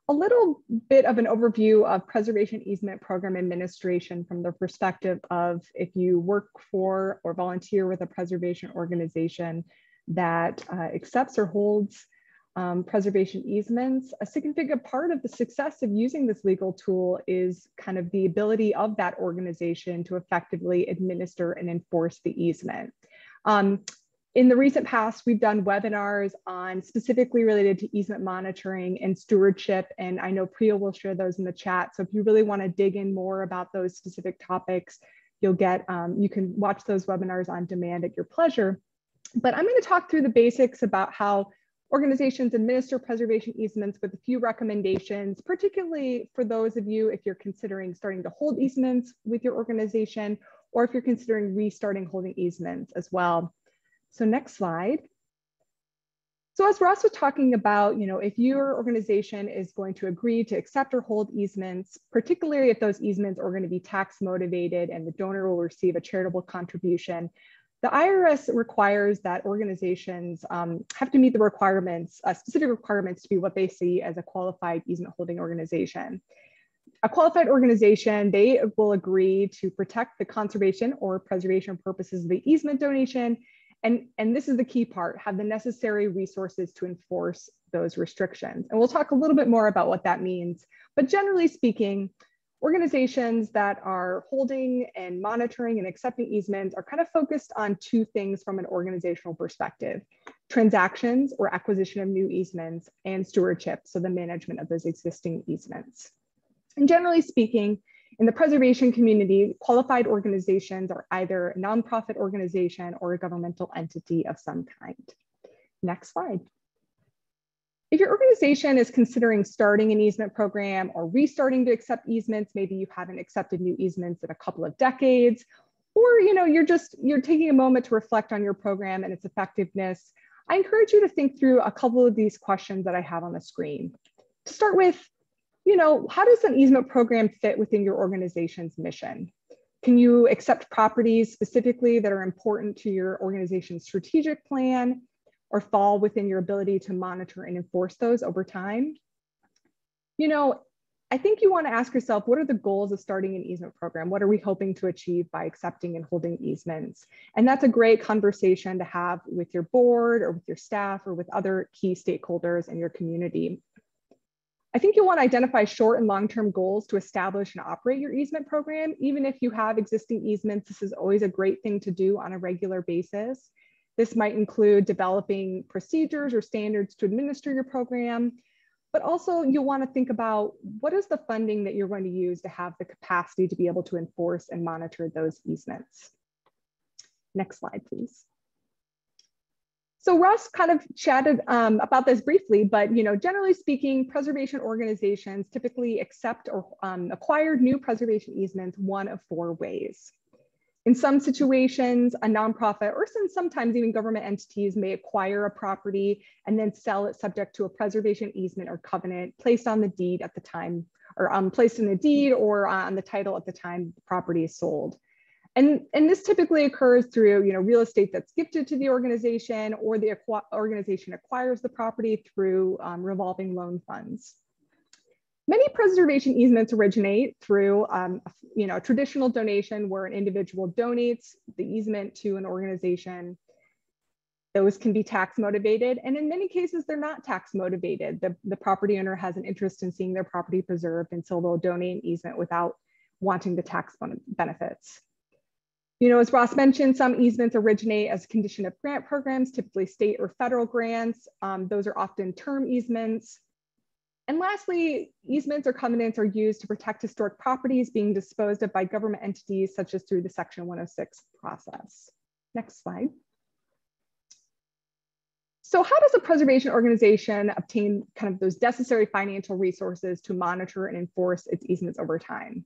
a little bit of an overview of preservation easement program administration from the perspective of if you work for or volunteer with a preservation organization that uh, accepts or holds um, preservation easements, a significant part of the success of using this legal tool is kind of the ability of that organization to effectively administer and enforce the easement. Um, in the recent past, we've done webinars on specifically related to easement monitoring and stewardship. And I know Priya will share those in the chat. So if you really want to dig in more about those specific topics, you'll get, um, you can watch those webinars on demand at your pleasure. But I'm going to talk through the basics about how organizations administer preservation easements with a few recommendations, particularly for those of you if you're considering starting to hold easements with your organization, or if you're considering restarting holding easements as well. So next slide. So as Ross was talking about, you know, if your organization is going to agree to accept or hold easements, particularly if those easements are going to be tax motivated and the donor will receive a charitable contribution, the IRS requires that organizations um, have to meet the requirements, uh, specific requirements to be what they see as a qualified easement holding organization. A qualified organization, they will agree to protect the conservation or preservation purposes of the easement donation and, and this is the key part, have the necessary resources to enforce those restrictions. And we'll talk a little bit more about what that means. But generally speaking, organizations that are holding and monitoring and accepting easements are kind of focused on two things from an organizational perspective, transactions or acquisition of new easements and stewardship, so the management of those existing easements. And generally speaking, in the preservation community, qualified organizations are either a nonprofit organization or a governmental entity of some kind. Next slide. If your organization is considering starting an easement program or restarting to accept easements, maybe you haven't accepted new easements in a couple of decades, or you know, you're just you're taking a moment to reflect on your program and its effectiveness, I encourage you to think through a couple of these questions that I have on the screen. To start with, you know, how does an easement program fit within your organization's mission? Can you accept properties specifically that are important to your organization's strategic plan or fall within your ability to monitor and enforce those over time? You know, I think you want to ask yourself, what are the goals of starting an easement program? What are we hoping to achieve by accepting and holding easements? And that's a great conversation to have with your board or with your staff or with other key stakeholders in your community. I think you'll want to identify short and long-term goals to establish and operate your easement program. Even if you have existing easements, this is always a great thing to do on a regular basis. This might include developing procedures or standards to administer your program, but also you'll want to think about what is the funding that you're going to use to have the capacity to be able to enforce and monitor those easements. Next slide, please. So Ross kind of chatted um, about this briefly, but you know, generally speaking, preservation organizations typically accept or um, acquire new preservation easements one of four ways. In some situations, a nonprofit or sometimes even government entities may acquire a property and then sell it subject to a preservation easement or covenant placed on the deed at the time or um, placed in the deed or on the title at the time the property is sold. And, and this typically occurs through you know, real estate that's gifted to the organization or the organization acquires the property through um, revolving loan funds. Many preservation easements originate through um, you know, traditional donation where an individual donates the easement to an organization. Those can be tax motivated. And in many cases, they're not tax motivated. The, the property owner has an interest in seeing their property preserved and so they'll donate an easement without wanting the tax benefits. You know, as Ross mentioned, some easements originate as a condition of grant programs, typically state or federal grants. Um, those are often term easements. And lastly, easements or covenants are used to protect historic properties being disposed of by government entities, such as through the Section 106 process. Next slide. So how does a preservation organization obtain kind of those necessary financial resources to monitor and enforce its easements over time?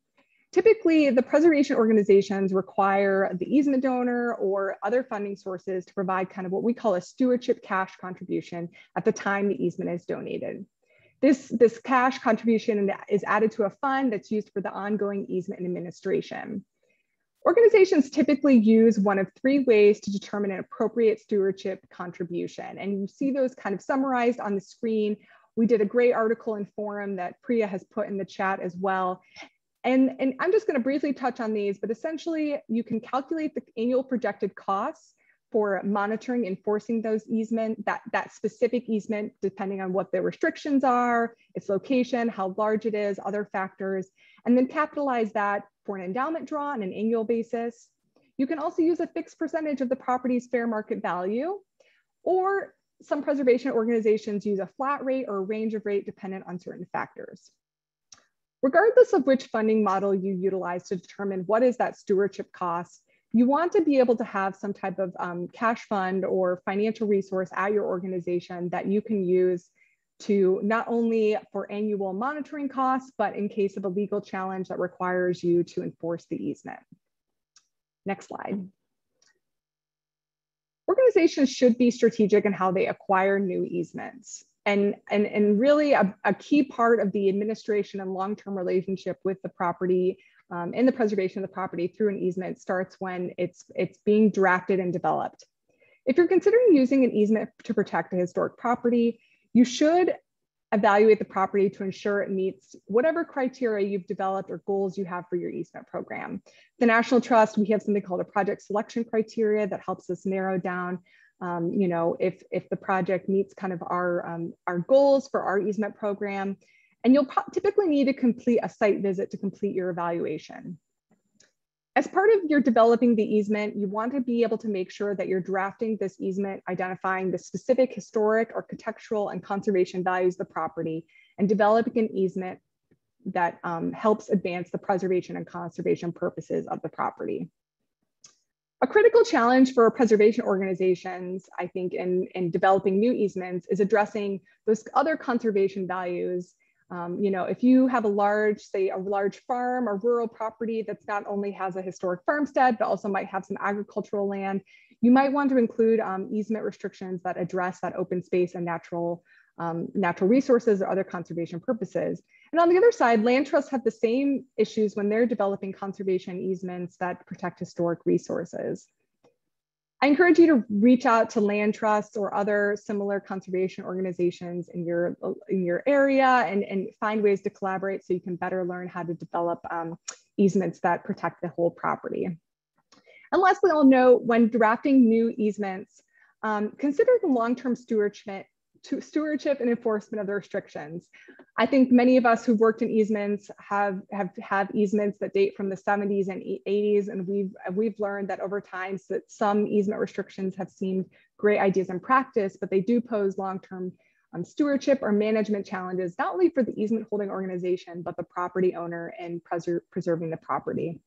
Typically, the preservation organizations require the easement donor or other funding sources to provide kind of what we call a stewardship cash contribution at the time the easement is donated. This, this cash contribution is added to a fund that's used for the ongoing easement administration. Organizations typically use one of three ways to determine an appropriate stewardship contribution. And you see those kind of summarized on the screen. We did a great article in forum that Priya has put in the chat as well. And, and I'm just going to briefly touch on these, but essentially you can calculate the annual projected costs for monitoring, enforcing those easement, that, that specific easement, depending on what the restrictions are, its location, how large it is, other factors, and then capitalize that for an endowment draw on an annual basis. You can also use a fixed percentage of the property's fair market value, or some preservation organizations use a flat rate or a range of rate dependent on certain factors. Regardless of which funding model you utilize to determine what is that stewardship cost, you want to be able to have some type of um, cash fund or financial resource at your organization that you can use to not only for annual monitoring costs, but in case of a legal challenge that requires you to enforce the easement. Next slide. Organizations should be strategic in how they acquire new easements. And, and, and really a, a key part of the administration and long-term relationship with the property um, and the preservation of the property through an easement starts when it's, it's being drafted and developed. If you're considering using an easement to protect a historic property, you should evaluate the property to ensure it meets whatever criteria you've developed or goals you have for your easement program. The National Trust, we have something called a project selection criteria that helps us narrow down, um, you know, if, if the project meets kind of our, um, our goals for our easement program. And you'll typically need to complete a site visit to complete your evaluation. As part of your developing the easement, you want to be able to make sure that you're drafting this easement, identifying the specific historic, architectural, and conservation values of the property, and developing an easement that um, helps advance the preservation and conservation purposes of the property. A critical challenge for preservation organizations, I think, in, in developing new easements is addressing those other conservation values um, you know, if you have a large, say a large farm or rural property that's not only has a historic farmstead, but also might have some agricultural land, you might want to include um, easement restrictions that address that open space and natural, um, natural resources or other conservation purposes. And on the other side, land trusts have the same issues when they're developing conservation easements that protect historic resources. I encourage you to reach out to land trusts or other similar conservation organizations in your, in your area and, and find ways to collaborate so you can better learn how to develop um, easements that protect the whole property. And lastly, I'll note when drafting new easements, um, consider the long-term stewardship stewardship and enforcement of the restrictions. I think many of us who've worked in easements have have have easements that date from the 70s and 80s, and we've we've learned that over time that some easement restrictions have seemed great ideas in practice, but they do pose long-term um, stewardship or management challenges, not only for the easement holding organization, but the property owner and preser preserving the property.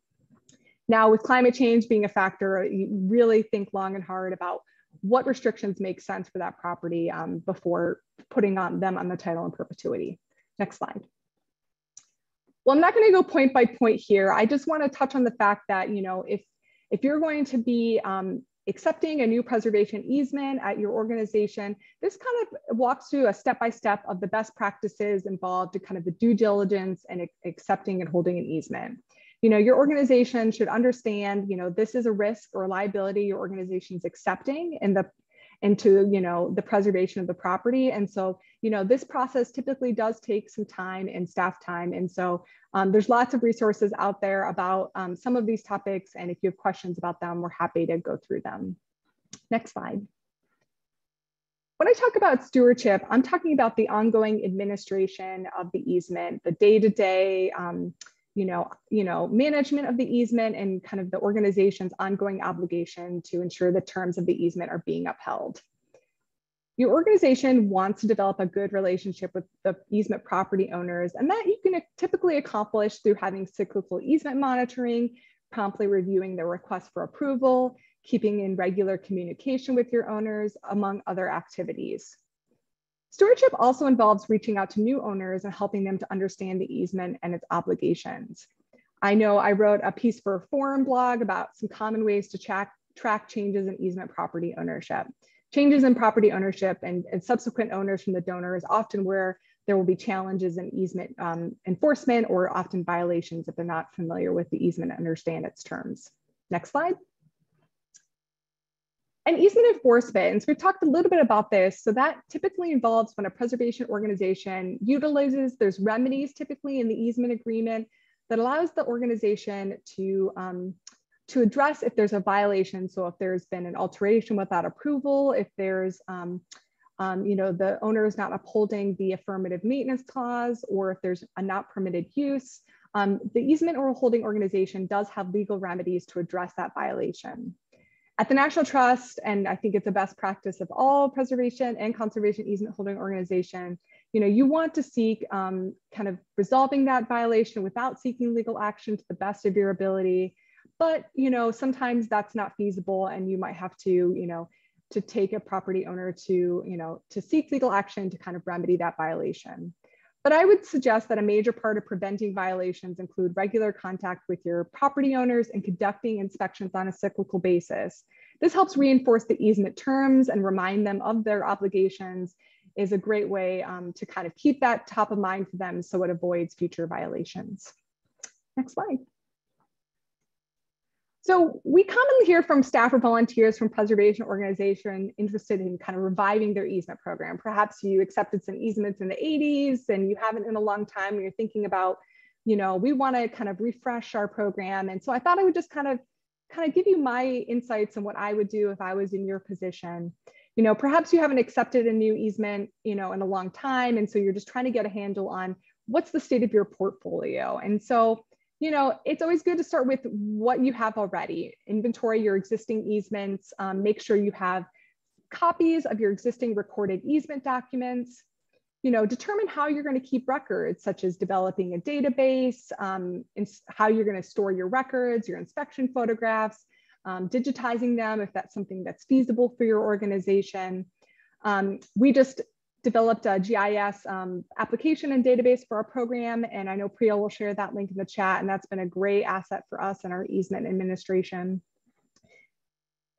Now, with climate change being a factor, you really think long and hard about what restrictions make sense for that property um, before putting on them on the title in perpetuity. Next slide. Well, I'm not going to go point by point here. I just want to touch on the fact that, you know, if, if you're going to be um, accepting a new preservation easement at your organization, this kind of walks through a step-by-step -step of the best practices involved to kind of the due diligence and accepting and holding an easement you know, your organization should understand, you know, this is a risk or liability your organization is accepting in the into you know the preservation of the property. And so you know this process typically does take some time and staff time. And so um, there's lots of resources out there about um, some of these topics. And if you have questions about them we're happy to go through them. Next slide. When I talk about stewardship, I'm talking about the ongoing administration of the easement, the day-to-day -day, um, you know, you know, management of the easement and kind of the organization's ongoing obligation to ensure the terms of the easement are being upheld. Your organization wants to develop a good relationship with the easement property owners, and that you can typically accomplish through having cyclical easement monitoring, promptly reviewing the request for approval, keeping in regular communication with your owners, among other activities. Stewardship also involves reaching out to new owners and helping them to understand the easement and its obligations. I know I wrote a piece for a forum blog about some common ways to track, track changes in easement property ownership. Changes in property ownership and, and subsequent owners from the donor is often where there will be challenges in easement um, enforcement or often violations if they're not familiar with the easement and understand its terms. Next slide. And easement enforcement, so we've talked a little bit about this. So that typically involves when a preservation organization utilizes, there's remedies typically in the easement agreement that allows the organization to, um, to address if there's a violation. So if there's been an alteration without approval, if there's, um, um, you know, the owner is not upholding the affirmative maintenance clause, or if there's a not permitted use, um, the easement or holding organization does have legal remedies to address that violation. At the National Trust, and I think it's a best practice of all preservation and conservation easement holding organization, you know, you want to seek um, kind of resolving that violation without seeking legal action to the best of your ability. But, you know, sometimes that's not feasible and you might have to, you know, to take a property owner to, you know, to seek legal action to kind of remedy that violation. But I would suggest that a major part of preventing violations include regular contact with your property owners and conducting inspections on a cyclical basis. This helps reinforce the easement terms and remind them of their obligations is a great way um, to kind of keep that top of mind for them so it avoids future violations. Next slide. So we commonly hear from staff or volunteers from preservation organization interested in kind of reviving their easement program. Perhaps you accepted some easements in the 80s and you haven't in a long time and you're thinking about, you know, we want to kind of refresh our program. And so I thought I would just kind of kind of give you my insights on what I would do if I was in your position. You know, perhaps you haven't accepted a new easement, you know, in a long time. And so you're just trying to get a handle on what's the state of your portfolio. And so you know, it's always good to start with what you have already. Inventory your existing easements, um, make sure you have copies of your existing recorded easement documents. You know, determine how you're going to keep records, such as developing a database, um, how you're going to store your records, your inspection photographs, um, digitizing them if that's something that's feasible for your organization. Um, we just developed a GIS um, application and database for our program. And I know Priya will share that link in the chat. And that's been a great asset for us and our easement administration.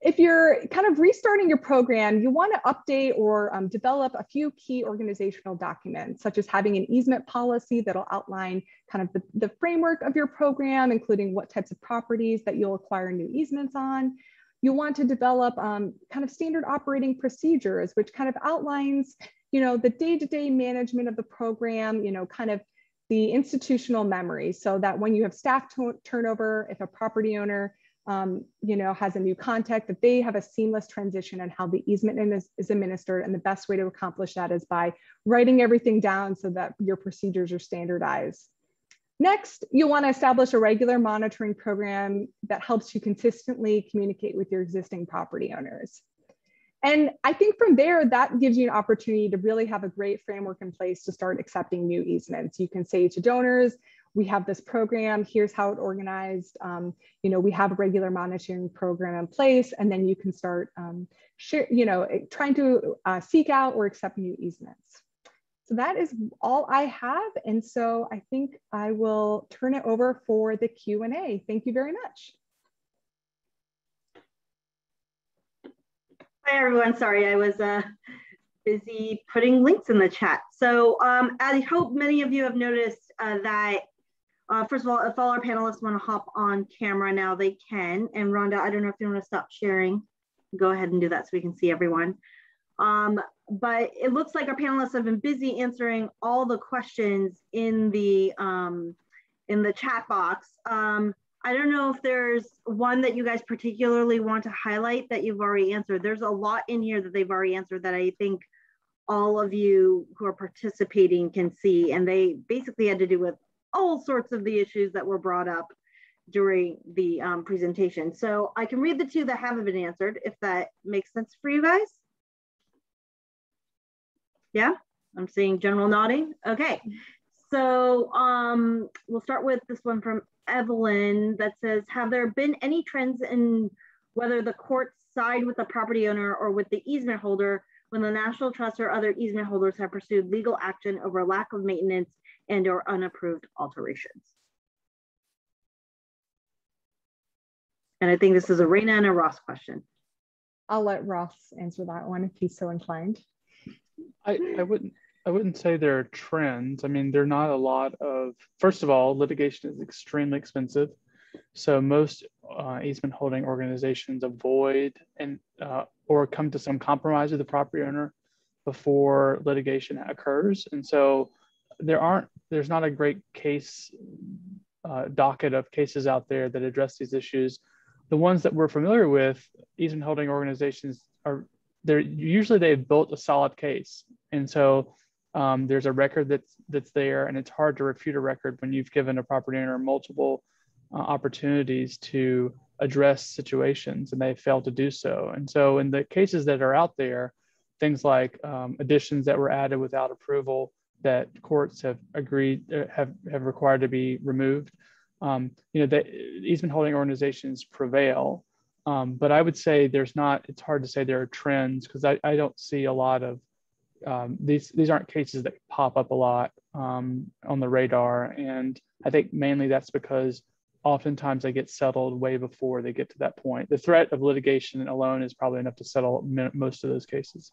If you're kind of restarting your program, you want to update or um, develop a few key organizational documents, such as having an easement policy that'll outline kind of the, the framework of your program, including what types of properties that you'll acquire new easements on. You'll want to develop um, kind of standard operating procedures, which kind of outlines you know, the day-to-day management of the program, you know, kind of the institutional memory so that when you have staff turnover, if a property owner, um, you know, has a new contact, that they have a seamless transition and how the easement is, is administered. And the best way to accomplish that is by writing everything down so that your procedures are standardized. Next, you'll want to establish a regular monitoring program that helps you consistently communicate with your existing property owners. And I think from there, that gives you an opportunity to really have a great framework in place to start accepting new easements. You can say to donors, we have this program, here's how it organized. Um, you know, we have a regular monitoring program in place, and then you can start um, share, you know, eh, trying to uh, seek out or accept new easements. So that is all I have. And so I think I will turn it over for the Q&A. Thank you very much. Hi, everyone. Sorry, I was uh, busy putting links in the chat. So um, I hope many of you have noticed uh, that, uh, first of all, if all our panelists want to hop on camera now, they can. And Rhonda, I don't know if you want to stop sharing. Go ahead and do that so we can see everyone. Um, but it looks like our panelists have been busy answering all the questions in the um, in the chat box. Um, I don't know if there's one that you guys particularly want to highlight that you've already answered. There's a lot in here that they've already answered that I think all of you who are participating can see. And they basically had to do with all sorts of the issues that were brought up during the um, presentation. So I can read the two that haven't been answered if that makes sense for you guys. Yeah, I'm seeing general nodding. Okay, so um, we'll start with this one from Evelyn that says, have there been any trends in whether the courts side with the property owner or with the easement holder when the National Trust or other easement holders have pursued legal action over lack of maintenance and or unapproved alterations? And I think this is a Raina and a Ross question. I'll let Ross answer that one if he's so inclined. I, I wouldn't I wouldn't say there are trends. I mean, there are not a lot of, first of all, litigation is extremely expensive. So most uh, easement holding organizations avoid and uh, or come to some compromise with the property owner before litigation occurs. And so there aren't, there's not a great case uh, docket of cases out there that address these issues. The ones that we're familiar with, easement holding organizations are, they're usually they've built a solid case. And so um, there's a record that's that's there, and it's hard to refute a record when you've given a property owner multiple uh, opportunities to address situations and they fail to do so. And so, in the cases that are out there, things like um, additions that were added without approval that courts have agreed uh, have have required to be removed. Um, you know, that easement holding organizations prevail, um, but I would say there's not. It's hard to say there are trends because I, I don't see a lot of um, these. These aren't cases that pop up a lot um, on the radar, and I think mainly that's because oftentimes they get settled way before they get to that point. The threat of litigation alone is probably enough to settle most of those cases.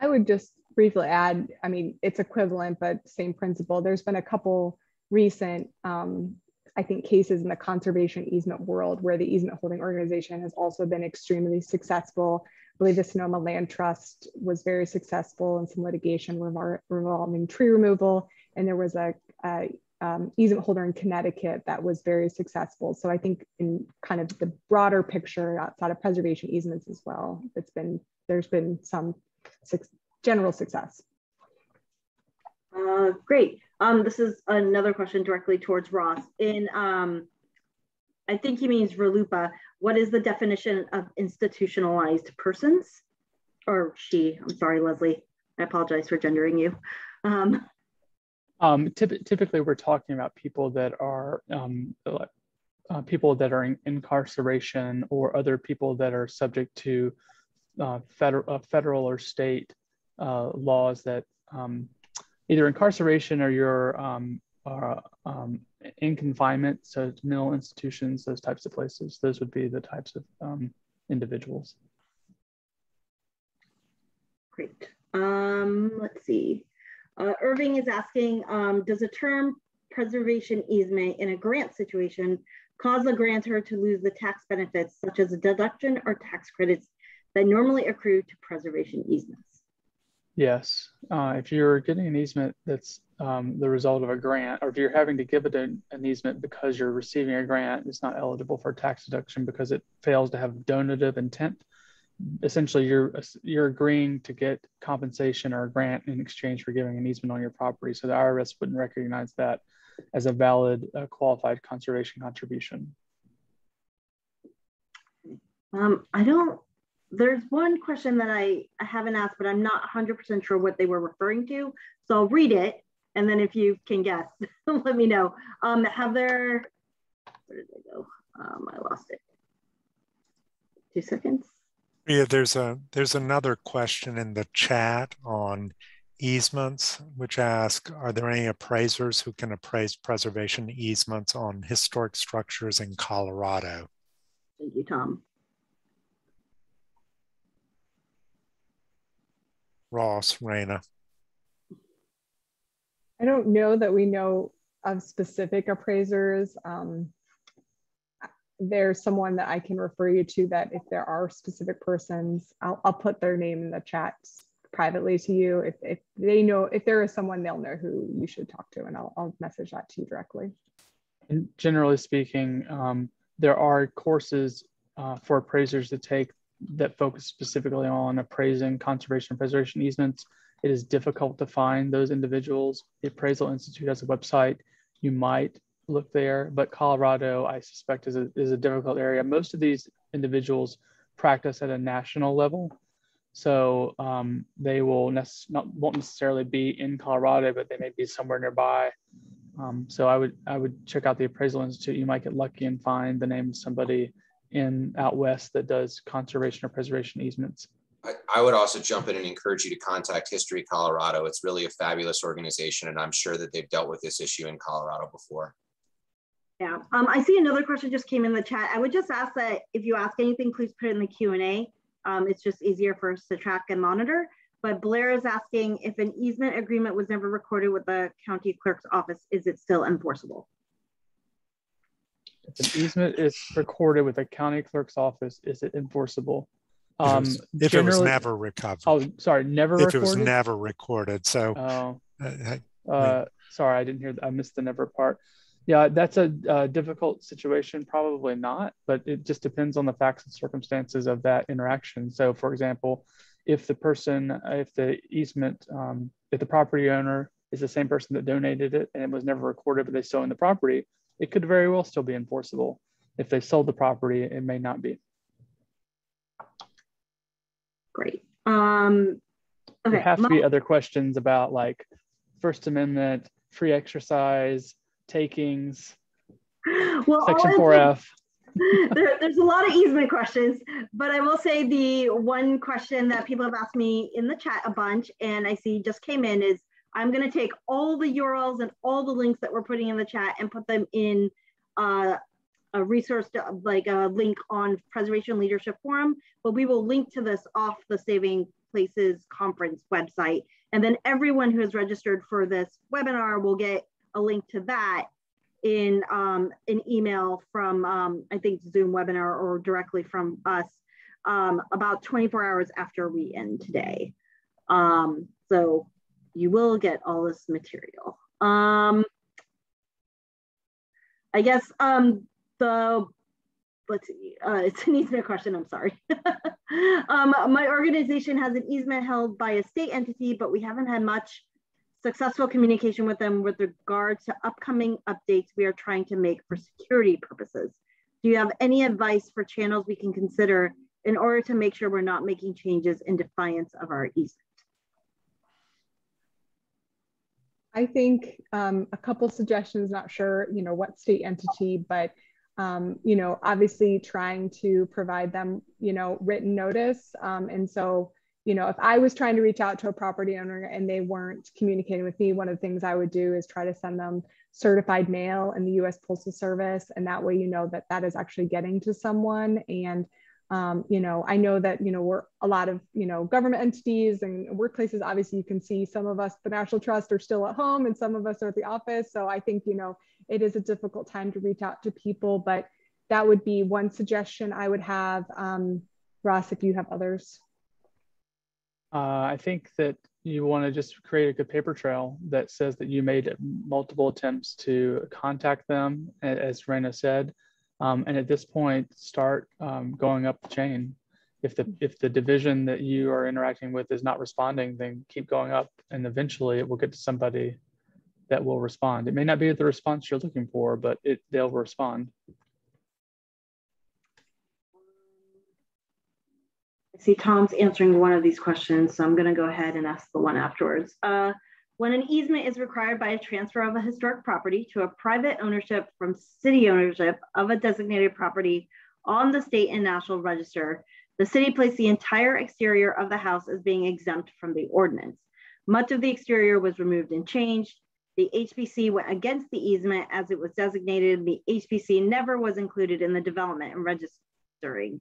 I would just briefly add, I mean, it's equivalent, but same principle. There's been a couple recent, um, I think, cases in the conservation easement world where the easement holding organization has also been extremely successful. I believe the Sonoma Land Trust was very successful in some litigation revolving tree removal. And there was a, a um, easement holder in Connecticut that was very successful. So I think in kind of the broader picture outside of preservation easements as well, it's been there's been some general success. Uh, great. Um, this is another question directly towards Ross. In, um, I think he means RLUIPA. What is the definition of institutionalized persons? Or she, I'm sorry, Leslie. I apologize for gendering you. Um, um, typically, we're talking about people that are um, uh, people that are in incarceration or other people that are subject to uh, federal, uh, federal or state uh, laws that um, either incarceration or your um, are, um, in confinement, so mental institutions, those types of places. Those would be the types of um, individuals. Great. Um, let's see. Uh, Irving is asking, um, does a term preservation easement in a grant situation cause the grantor to lose the tax benefits such as a deduction or tax credits that normally accrue to preservation easements? Yes. Uh, if you're getting an easement that's um, the result of a grant, or if you're having to give it an, an, easement because you're receiving a grant, it's not eligible for tax deduction because it fails to have donative intent essentially you're you're agreeing to get compensation or a grant in exchange for giving an easement on your property. So the IRS wouldn't recognize that as a valid uh, qualified conservation contribution. Um, I don't, there's one question that I, I haven't asked, but I'm not 100% sure what they were referring to. So I'll read it. And then if you can guess, *laughs* let me know. Um, have there, where did I go? Um, I lost it. Two seconds. Yeah, there's a there's another question in the chat on easements, which ask, are there any appraisers who can appraise preservation easements on historic structures in Colorado? Thank you, Tom. Ross, Raina. I don't know that we know of specific appraisers. Um, there's someone that I can refer you to that if there are specific persons, I'll, I'll put their name in the chat privately to you. If, if they know, if there is someone, they'll know who you should talk to and I'll, I'll message that to you directly. And generally speaking, um, there are courses uh, for appraisers to take that focus specifically on appraising conservation and preservation easements. It is difficult to find those individuals. The Appraisal Institute has a website. You might look there, but Colorado, I suspect, is a, is a difficult area. Most of these individuals practice at a national level. So um, they will nec- not, won't necessarily be in Colorado, but they may be somewhere nearby. Um, so I would I would check out the Appraisal Institute. You might get lucky and find the name of somebody in out west that does conservation or preservation easements. I, I would also jump in and encourage you to contact History Colorado. It's really a fabulous organization, and I'm sure that they've dealt with this issue in Colorado before. Yeah, um, I see another question just came in the chat. I would just ask that if you ask anything, please put it in the Q&A. Um, it's just easier for us to track and monitor. But Blair is asking if an easement agreement was never recorded with the county clerk's office, is it still enforceable? If an easement is recorded with the county clerk's office, is it enforceable? Um, if, it was, um, if it was never recovered. Oh, sorry, never if recorded? it was never recorded. So, oh. uh, uh, sorry, I didn't hear. That, I missed the never part. Yeah, that's a, a, difficult situation. Probably not, but it just depends on the facts and circumstances of that interaction. So, for example, if the person, if the easement, um, if the property owner is the same person that donated it and it was never recorded, but they still own the property, it could very well still be enforceable. If they sold the property, it may not be. Great. Um, okay. There have to be other questions about like First Amendment, free exercise, takings, *gasps* well, Section 4(f). *laughs* there, there's a lot of easement questions, but I will say the one question that people have asked me in the chat a bunch, and I see just came in is I'm going to take all the URLs and all the links that we're putting in the chat and put them in uh, a resource, to, like a link on Preservation Leadership Forum, but we will link to this off the Saving Places conference website. And then everyone who has registered for this webinar will get a link to that in um, an email from, um, I think, Zoom webinar or directly from us um, about 24 hours after we end today. Um, so you will get all this material. Um, I guess um, the, let's see, uh, *laughs* it's an easement question, I'm sorry. *laughs* um, my organization has an easement held by a state entity, but we haven't had much successful communication with them with regard to upcoming updates we are trying to make for security purposes. Do you have any advice for channels we can consider in order to make sure we're not making changes in defiance of our easement? I think um, a couple suggestions, not sure, you know, what state entity, but, um, you know, obviously trying to provide them, you know, written notice. Um, and so you know, if I was trying to reach out to a property owner and they weren't communicating with me, one of the things I would do is try to send them certified mail in the US Postal Service. And that way, you know, that that is actually getting to someone. And, um, you know, I know that, you know, we're a lot of, you know, government entities and workplaces, obviously you can see some of us, the National Trust are still at home and some of us are at the office. So I think, you know, it is a difficult time to reach out to people, but that would be one suggestion I would have. Um, Ross, if you have others. Uh, I think that you want to just create a good paper trail that says that you made multiple attempts to contact them, as Raina said, um, and at this point, start um, going up the chain. If the if the division that you are interacting with is not responding, then keep going up, and eventually it will get to somebody that will respond. It may not be the response you're looking for, but it they'll respond. I see Tom's answering one of these questions, so I'm going to go ahead and ask the one afterwards. Uh, when an easement is required by a transfer of a historic property to a private ownership from city ownership of a designated property on the state and national register, the city placed the entire exterior of the house as being exempt from the ordinance. Much of the exterior was removed and changed. The HPC went against the easement as it was designated. The HPC never was included in the development and registering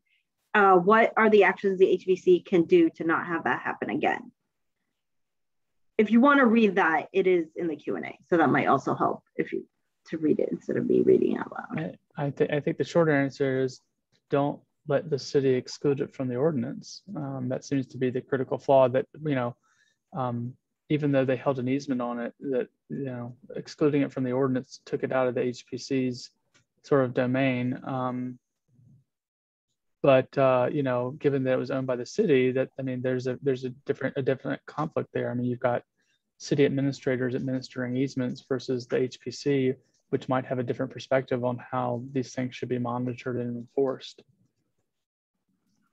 uh, what are the actions the HPC can do to not have that happen again? If you want to read that, it is in the Q&A. So that might also help if you to read it instead of me reading out loud. I, I, th I think the shorter answer is don't let the city exclude it from the ordinance. Um, that seems to be the critical flaw that, you know, um, even though they held an easement on it, that, you know, excluding it from the ordinance took it out of the HPC's sort of domain. Um, but uh, you know, given that it was owned by the city, that I mean, there's a there's a different a different conflict there. I mean, you've got city administrators administering easements versus the HPC, which might have a different perspective on how these things should be monitored and enforced.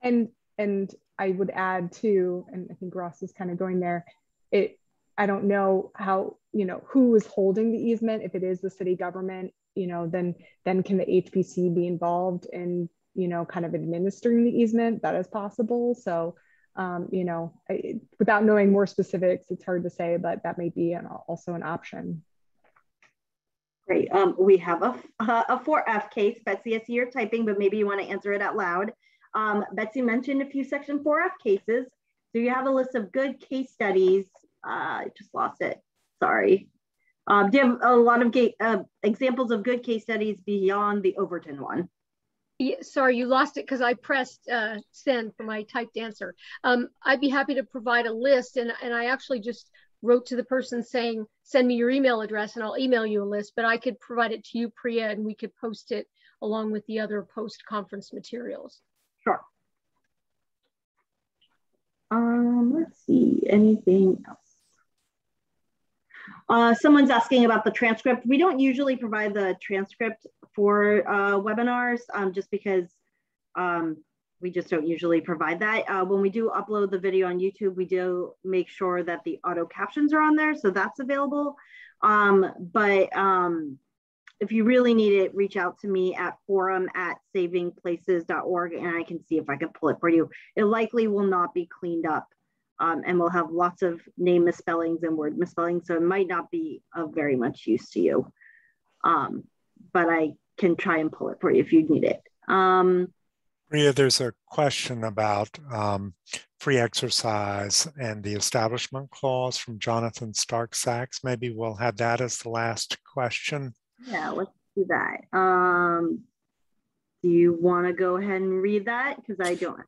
And and I would add too, and I think Ross is kind of going there. It I don't know how you know who is holding the easement. If it is the city government, you know, then then can the HPC be involved in you know, kind of administering the easement, that is possible. So, um, you know, I, without knowing more specifics, it's hard to say, but that may be an, also an option. Great. Um, we have a, *laughs* a 4(f) case. Betsy, I see you're typing, but maybe you want to answer it out loud. Um, Betsy mentioned a few Section 4(f) cases. Do you have a list of good case studies? Uh, I just lost it. Sorry. Um, do you have a lot of uh, examples of good case studies beyond the Overton one? Sorry, you lost it because I pressed uh, send for my typed answer. Um, I'd be happy to provide a list, and, and I actually just wrote to the person saying, send me your email address and I'll email you a list, but I could provide it to you, Priya, and we could post it along with the other post-conference materials. Sure. Um, let's see, anything else? Uh, someone's asking about the transcript. We don't usually provide the transcript for uh, webinars um, just because um, we just don't usually provide that. Uh, when we do upload the video on YouTube, we do make sure that the auto captions are on there. So that's available. Um, but um, if you really need it, reach out to me at forum at savingplaces.org and I can see if I can pull it for you. It likely will not be cleaned up um, and we'll have lots of name misspellings and word misspellings. So it might not be of very much use to you. Um, but I can try and pull it for you if you need it. Um, Maria, there's a question about um, free exercise and the establishment clause from Jonathan Stark Sachs. Maybe we'll have that as the last question. Yeah, let's do that. Um, do you want to go ahead and read that? Because I don't.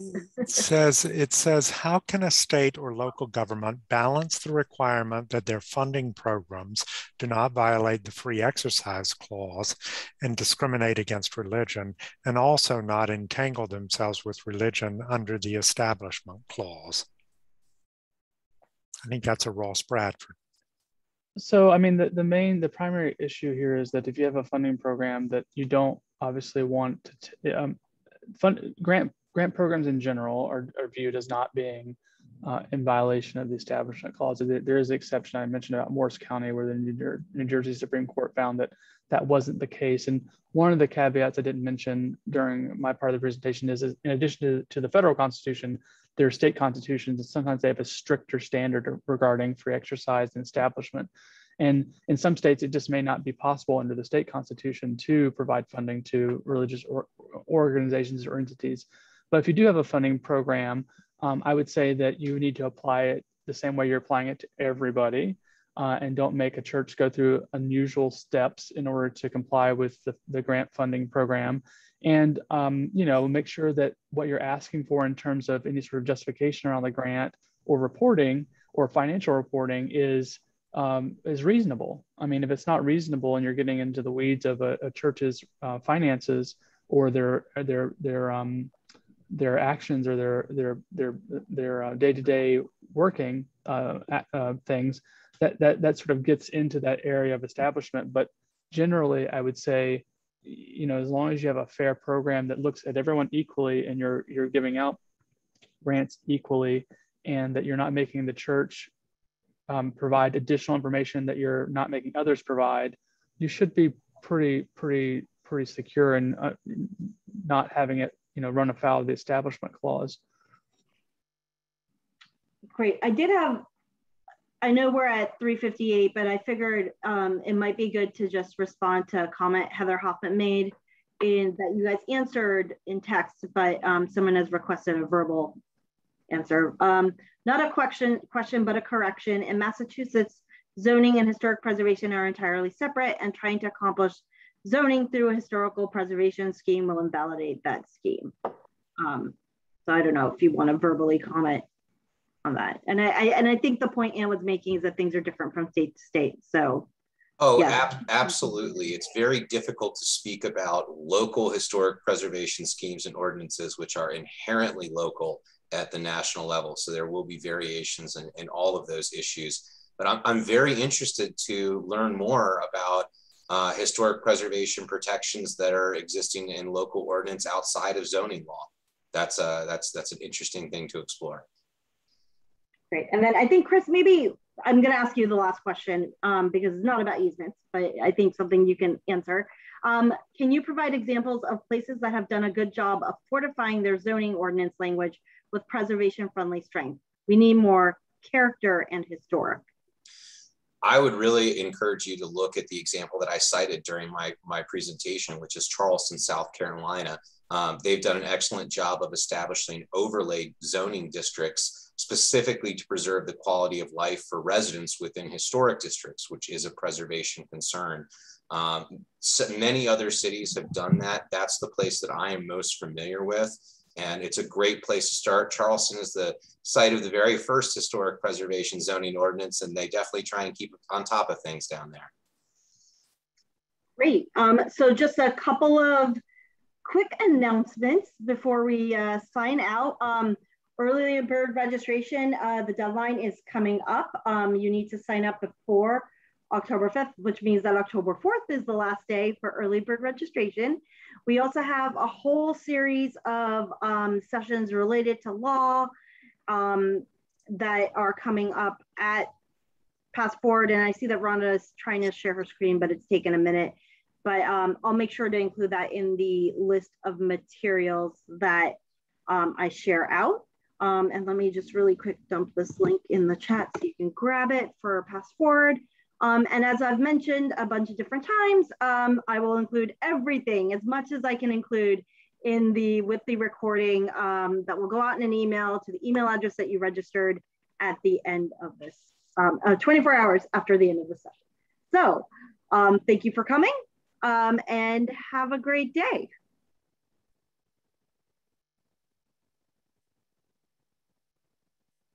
Mm. *laughs* it says it says how can a state or local government balance the requirement that their funding programs do not violate the free exercise clause and discriminate against religion, and also not entangle themselves with religion under the establishment clause? I think that's a Ross Bradford. So, I mean, the, the main, the primary issue here is that if you have a funding program that you don't obviously want to um, fund grant grant programs in general are, are viewed as not being uh, in violation of the establishment clause. There is an exception I mentioned about Morris County, where the New, New Jersey Supreme Court found that that wasn't the case. And one of the caveats I didn't mention during my part of the presentation is, is in addition to, to the federal constitution, there are state constitutions, and sometimes they have a stricter standard regarding free exercise and establishment. And in some states, it just may not be possible under the state constitution to provide funding to religious or, organizations or entities. But if you do have a funding program, um, I would say that you need to apply it the same way you're applying it to everybody. Uh, and don't make a church go through unusual steps in order to comply with the, the grant funding program. And um, you know, make sure that what you're asking for in terms of any sort of justification around the grant or reporting or financial reporting is um, is reasonable. I mean, if it's not reasonable and you're getting into the weeds of a, a church's uh, finances or their their their um, their actions or their their their their uh, day-to-day working uh, uh, things, that that that sort of gets into that area of establishment. But generally, I would say, you know, as long as you have a fair program that looks at everyone equally and you're you're giving out grants equally, and that you're not making the church um, provide additional information that you're not making others provide, you should be pretty, pretty, pretty secure and uh, not having it, you know, run afoul of the establishment clause. Great. I did have, I know we're at 358, but I figured um, it might be good to just respond to a comment Heather Hoffman made in that you guys answered in text, but um, someone has requested a verbal answer. Um, not a question, question, but a correction. In Massachusetts, zoning and historic preservation are entirely separate and trying to accomplish zoning through a historical preservation scheme will invalidate that scheme. Um, so I don't know if you want to verbally comment on that. And I, I, and I think the point Anne was making is that things are different from state to state. So Oh, yeah. ab absolutely. It's very difficult to speak about local historic preservation schemes and ordinances, which are inherently local at the national level. So there will be variations in, in all of those issues. But I'm, I'm very interested to learn more about uh, historic preservation protections that are existing in local ordinance outside of zoning law. That's, uh, that's, that's an interesting thing to explore. Great. And then I think, Chris, maybe I'm going to ask you the last question um, because it's not about easements, but I think something you can answer. Um, can you provide examples of places that have done a good job of fortifying their zoning ordinance language with preservation friendly strength. We need more character and historic. I would really encourage you to look at the example that I cited during my, my presentation, which is Charleston, South Carolina. Um, they've done an excellent job of establishing overlay zoning districts specifically to preserve the quality of life for residents within historic districts, which is a preservation concern. Um, so many other cities have done that. That's the place that I am most familiar with and it's a great place to start. Charleston is the site of the very first historic preservation zoning ordinance, and they definitely try and keep on top of things down there. Great. Um, so just a couple of quick announcements before we uh, sign out. Um, early bird registration, uh, the deadline is coming up. Um, you need to sign up before October 5th, which means that October 4th is the last day for early bird registration. We also have a whole series of um, sessions related to law um, that are coming up at PastForward. And I see that Rhonda is trying to share her screen, but it's taken a minute. But um, I'll make sure to include that in the list of materials that um, I share out. Um, and let me just really quick dump this link in the chat so you can grab it for PastForward. Um, and as I've mentioned a bunch of different times, um, I will include everything as much as I can include in the with the recording um, that will go out in an email to the email address that you registered at the end of this, um, uh, 24 hours after the end of the session. So um, thank you for coming um, and have a great day.